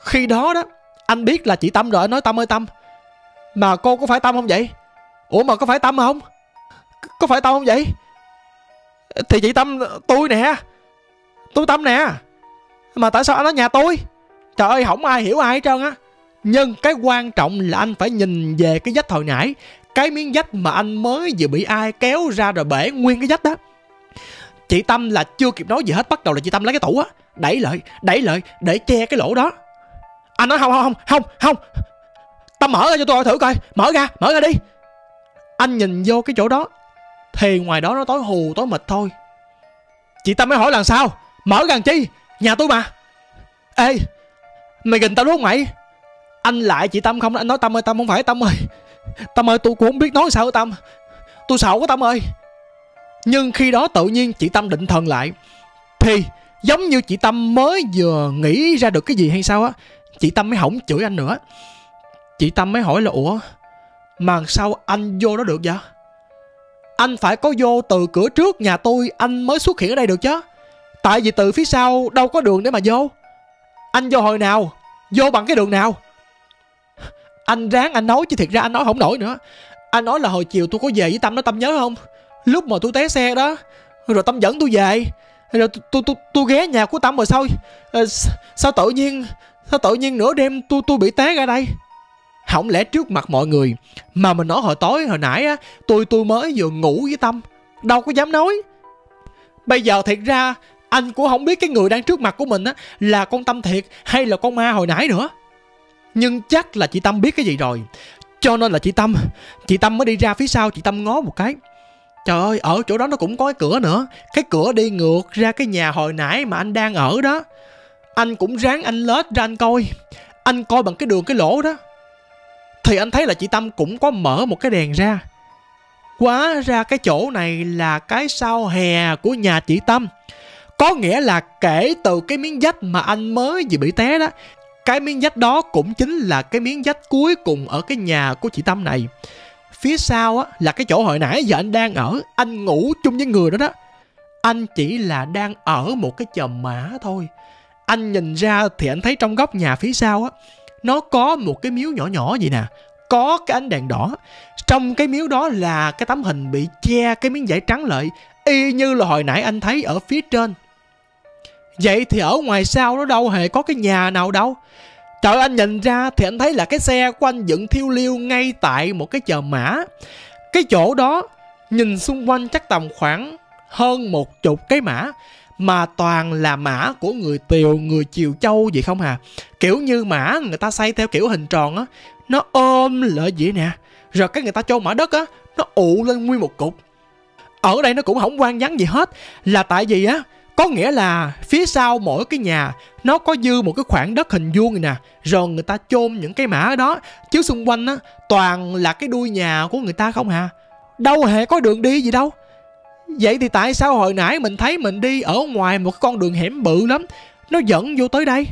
Khi đó đó anh biết là chị tâm rồi nói tâm ơi, tâm. Mà cô có phải tâm không vậy? Ủa mà có phải tâm không? Có phải tâm không vậy? Thì chị tâm, tôi nè. Tôi tâm nè. Mà tại sao anh ở nhà tôi? Trời ơi, không ai hiểu ai hết trơn á. Nhưng cái quan trọng là anh phải nhìn về cái vách hồi nãy. Cái miếng vách mà anh mới vừa bị ai kéo ra rồi bể nguyên cái vách đó. Chị tâm là chưa kịp nói gì hết, bắt đầu là chị tâm lấy cái tủ á. Đẩy lại đẩy lại, để che cái lỗ đó anh nói không không không không không. Tâm mở ra cho tôi thử coi. Mở ra mở ra đi. Anh nhìn vô cái chỗ đó. Thì ngoài đó nó tối hù, tối mịt thôi. Chị tâm mới hỏi làm sao? Mở gần chi? Nhà tôi mà. Ê, mày gình tao đúng không mày? Anh lại chị tâm không? Anh nói tâm ơi, tâm không phải tâm ơi. Tâm ơi, tôi cũng không biết nói sao tâm. Tôi sợ quá tâm ơi. Nhưng khi đó tự nhiên chị tâm định thần lại. Thì giống như chị tâm mới vừa nghĩ ra được cái gì hay sao á chị tâm mới hỏng chửi anh nữa. Chị tâm mới hỏi là, ủa mà sao anh vô đó được vậy? Anh phải có vô từ cửa trước nhà tôi, anh mới xuất hiện ở đây được chứ. Tại vì từ phía sau đâu có đường để mà vô. Anh vô hồi nào, vô bằng cái đường nào? Anh ráng anh nói chứ thiệt ra anh nói không nổi nữa. Anh nói là hồi chiều tôi có về với tâm đó, tâm nhớ không? Lúc mà tôi té xe đó, rồi tâm dẫn tôi về, rồi tôi tôi tôi ghé nhà của tâm rồi sao ờ, sao tự nhiên sao tự nhiên nửa đêm tôi tôi bị té ra đây? Không lẽ trước mặt mọi người mà mình nói hồi tối, hồi nãy á, tôi tôi mới vừa ngủ với tâm, đâu có dám nói. Bây giờ thiệt ra, anh cũng không biết cái người đang trước mặt của mình á là con tâm thiệt hay là con ma hồi nãy nữa. Nhưng chắc là chị tâm biết cái gì rồi. Cho nên là chị tâm chị tâm mới đi ra phía sau, chị tâm ngó một cái. Trời ơi, ở chỗ đó nó cũng có cái cửa nữa. Cái cửa đi ngược ra cái nhà hồi nãy mà anh đang ở đó anh cũng ráng anh lết ra anh coi. Anh coi bằng cái đường cái lỗ đó. Thì anh thấy là chị tâm cũng có mở một cái đèn ra. Quá ra cái chỗ này là cái sau hè của nhà chị tâm. Có nghĩa là kể từ cái miếng vách mà anh mới vừa bị té đó, cái miếng vách đó cũng chính là cái miếng vách cuối cùng ở cái nhà của chị tâm này. Phía sau á, là cái chỗ hồi nãy giờ anh đang ở, anh ngủ chung với người đó đó. Anh chỉ là đang ở một cái chòm mã thôi anh nhìn ra thì anh thấy trong góc nhà phía sau á, nó có một cái miếu nhỏ nhỏ gì nè. Có cái ánh đèn đỏ. Trong cái miếu đó là cái tấm hình bị che cái miếng vải trắng lại, y như là hồi nãy anh thấy ở phía trên. Vậy thì ở ngoài sau nó đâu hề có cái nhà nào đâu. Trời, anh nhìn ra thì anh thấy là cái xe của anh dựng thiêu liêu ngay tại một cái chợ mã. Cái chỗ đó nhìn xung quanh chắc tầm khoảng hơn một chục cái mã mà toàn là mã của người tiều, người chiều châu vậy không hà? Kiểu như mã người ta xây theo kiểu hình tròn á, nó ôm lại vậy nè, rồi cái người ta cho mã đất á, nó ụ lên nguyên một cục. Ở đây nó cũng không quan vắng gì hết, là tại vì á, có nghĩa là phía sau mỗi cái nhà, nó có dư một cái khoảng đất hình vuông này nè, rồi người ta chôn những cái mã ở đó. Chứ xung quanh á, toàn là cái đuôi nhà của người ta không hà. Đâu hề có đường đi gì đâu vậy thì tại sao hồi nãy mình thấy mình đi ở ngoài một con đường hẻm bự lắm? Nó dẫn vô tới đây.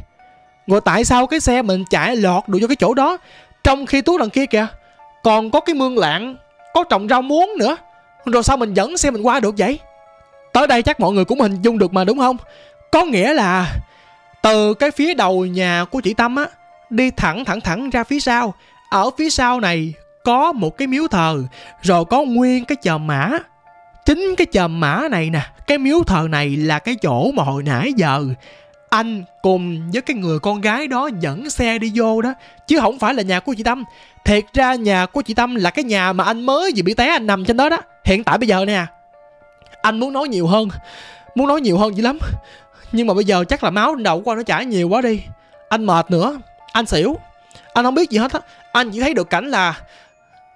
Rồi tại sao cái xe mình chạy lọt được vô cái chỗ đó? Trong khi tú đằng kia kìa, còn có cái mương lạng, có trồng rau muống nữa. Rồi sao mình dẫn xe mình qua được vậy? Tới đây chắc mọi người cũng hình dung được mà, đúng không? Có nghĩa là từ cái phía đầu nhà của chị tâm á, đi thẳng thẳng thẳng ra phía sau. Ở phía sau này có một cái miếu thờ, rồi có nguyên cái chòm mã chính cái chòm mã này nè, cái miếu thờ này là cái chỗ mà hồi nãy giờ anh cùng với cái người con gái đó dẫn xe đi vô đó. Chứ không phải là nhà của chị tâm. Thiệt ra nhà của chị tâm là cái nhà mà anh mới vừa bị té anh nằm trên đó đó. Hiện tại bây giờ nè, anh muốn nói nhiều hơn, muốn nói nhiều hơn dữ lắm. Nhưng mà bây giờ chắc là máu trên đầu của anh nó chảy nhiều quá đi. Anh mệt nữa, anh xỉu. Anh không biết gì hết á. Anh chỉ thấy được cảnh là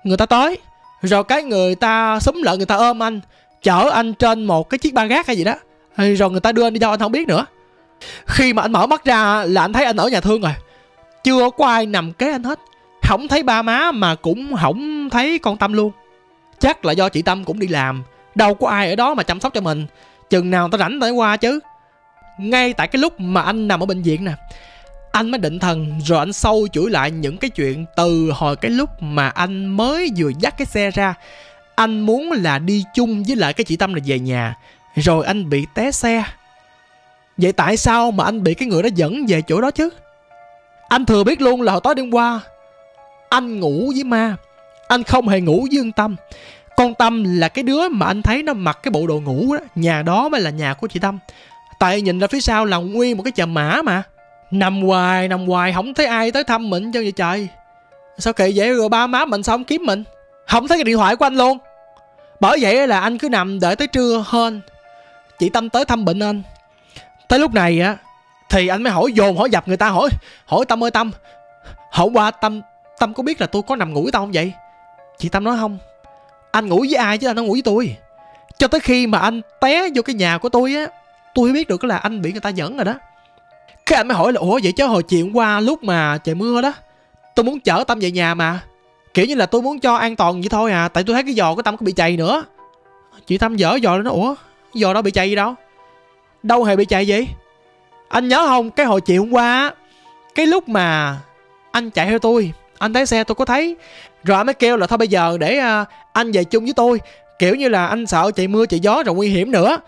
người ta tới, rồi cái người ta súng lợn, người ta ôm anh chở anh trên một cái chiếc ba gác hay gì đó. Rồi người ta đưa anh đi đâu anh không biết nữa. Khi mà anh mở mắt ra là anh thấy anh ở nhà thương rồi. Chưa có ai nằm kế anh hết. Không thấy ba má mà cũng không thấy con tâm luôn. Chắc là do chị tâm cũng đi làm. Đâu có ai ở đó mà chăm sóc cho mình. Chừng nào tao rảnh tới qua chứ. Ngay tại cái lúc mà anh nằm ở bệnh viện nè, anh mới định thần rồi anh sâu chuỗi lại những cái chuyện từ hồi cái lúc mà anh mới vừa dắt cái xe ra anh muốn là đi chung với lại cái chị tâm là về nhà, rồi anh bị té xe. Vậy tại sao mà anh bị cái người đó dẫn về chỗ đó chứ? Anh thừa biết luôn là hồi tối đêm qua, anh ngủ với ma, anh không hề ngủ với Dương Tâm. Con Tâm là cái đứa mà anh thấy nó mặc cái bộ đồ ngủ đó, Nhà đó mới là nhà của chị Tâm. Tại nhìn ra phía sau là nguyên một cái chầm mã mà. Nằm hoài nằm hoài Không thấy ai tới thăm mình cho vậy trời. Sao kỳ vậy rồi, ba má mình sao không kiếm mình? Không thấy cái điện thoại của anh luôn. Bởi vậy là anh cứ nằm đợi tới trưa hơn Chị Tâm tới thăm bệnh anh. Tới lúc này á, Thì anh mới hỏi dồn hỏi dập người ta hỏi Hỏi Tâm ơi Tâm Hôm qua Tâm Tâm có biết là tôi có nằm ngủ với tao không vậy? Chị Tâm nói, không, Anh ngủ với ai chứ anh không ngủ với tôi. Cho tới khi mà anh té vô cái nhà của tôi á, Tôi biết được là anh bị người ta dẫn rồi đó. Cái anh mới hỏi là, Ủa vậy chứ hồi chuyện qua lúc mà trời mưa đó, Tôi muốn chở Tâm về nhà mà. Kiểu như là tôi muốn cho an toàn vậy thôi à Tại tôi thấy cái giò của Tâm có bị chày nữa. Chị Tâm dở giò lên nó Ủa giò đó bị chày gì đâu? Đâu hề bị chày gì? Anh nhớ không? Cái hồi chiều hôm qua Cái lúc mà anh chạy theo tôi Anh thấy xe tôi có thấy Rồi anh mới kêu là thôi bây giờ để uh, anh về chung với tôi. Kiểu như là anh sợ chạy mưa chạy gió rồi nguy hiểm nữa.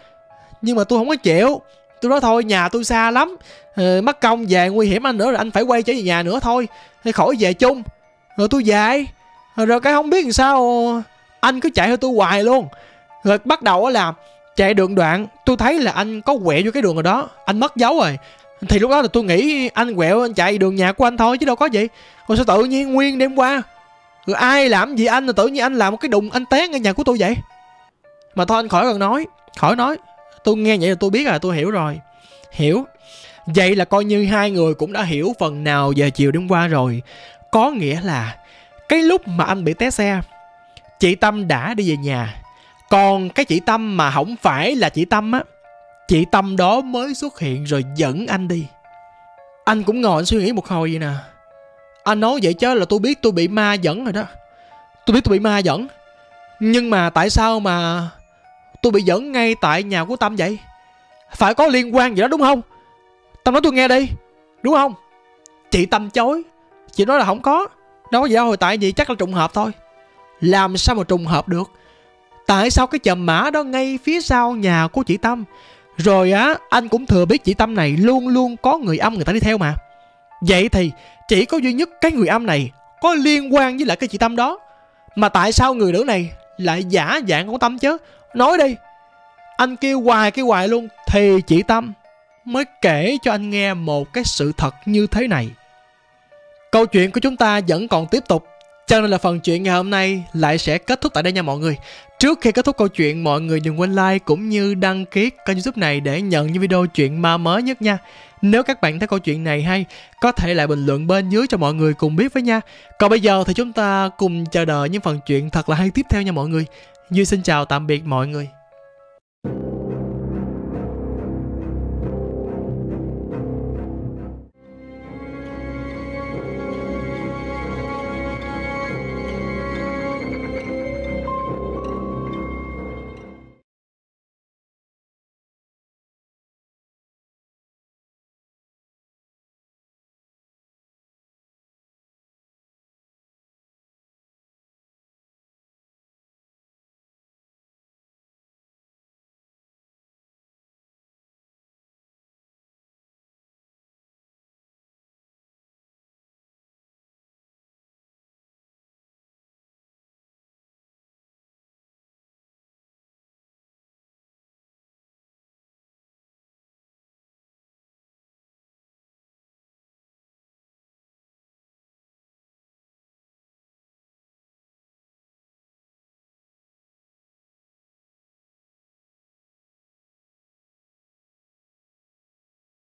Nhưng mà tôi không có chịu. Tôi nói thôi nhà tôi xa lắm ừ, Mất công về nguy hiểm anh nữa rồi anh phải quay trở về nhà nữa thôi Thì khỏi về chung. Rồi tôi dạy. Rồi cái không biết làm sao, Anh cứ chạy theo tôi hoài luôn. Rồi bắt đầu là chạy đường đoạn, tôi thấy là anh có quẹo vô cái đường rồi đó. Anh mất dấu rồi. Thì lúc đó là tôi nghĩ anh quẹo anh chạy đường nhà của anh thôi chứ đâu có gì. Rồi sao tự nhiên nguyên đêm qua, rồi ai làm gì anh là tự nhiên anh làm một cái đụng anh té ngay nhà của tôi vậy? Mà thôi anh khỏi cần nói, khỏi nói. Tôi nghe vậy là tôi biết là tôi hiểu rồi. Hiểu. Vậy là coi như hai người cũng đã hiểu phần nào về chiều đêm qua rồi có nghĩa là cái lúc mà anh bị té xe, chị tâm đã đi về nhà. Còn cái chị Tâm mà không phải là chị Tâm á, Chị Tâm đó mới xuất hiện rồi dẫn anh đi. Anh cũng ngồi anh suy nghĩ một hồi vậy nè. Anh nói vậy chứ là tôi biết tôi bị ma dẫn rồi đó. Tôi biết tôi bị ma dẫn. Nhưng mà tại sao mà Tôi bị dẫn ngay tại nhà của Tâm vậy? Phải có liên quan gì đó đúng không? Tâm nói tôi nghe đi, Đúng không? Chị Tâm chối. Chị nói là không có. Đâu có gì đâu, hồi tại vì chắc là trùng hợp thôi. Làm sao mà trùng hợp được? Tại sao cái chầm mã đó ngay phía sau nhà của chị Tâm? Rồi á, anh cũng thừa biết chị Tâm này luôn luôn có người âm người ta đi theo mà. Vậy thì chỉ có duy nhất cái người âm này có liên quan với lại cái chị Tâm đó. Mà tại sao người nữ này lại giả dạng của Tâm chứ? Nói đi. Anh kêu hoài kêu hoài luôn. Thì chị Tâm mới kể cho anh nghe một cái sự thật như thế này. Câu chuyện của chúng ta vẫn còn tiếp tục cho nên là phần chuyện ngày hôm nay lại sẽ kết thúc tại đây nha mọi người Trước khi kết thúc câu chuyện, mọi người đừng quên like cũng như đăng ký kênh youtube này để nhận những video chuyện ma mới nhất nha. Nếu các bạn thấy câu chuyện này hay, có thể lại bình luận bên dưới cho mọi người cùng biết với nha. Còn bây giờ thì chúng ta cùng chờ đợi những phần chuyện thật là hay tiếp theo nha mọi người. Duy xin chào tạm biệt mọi người.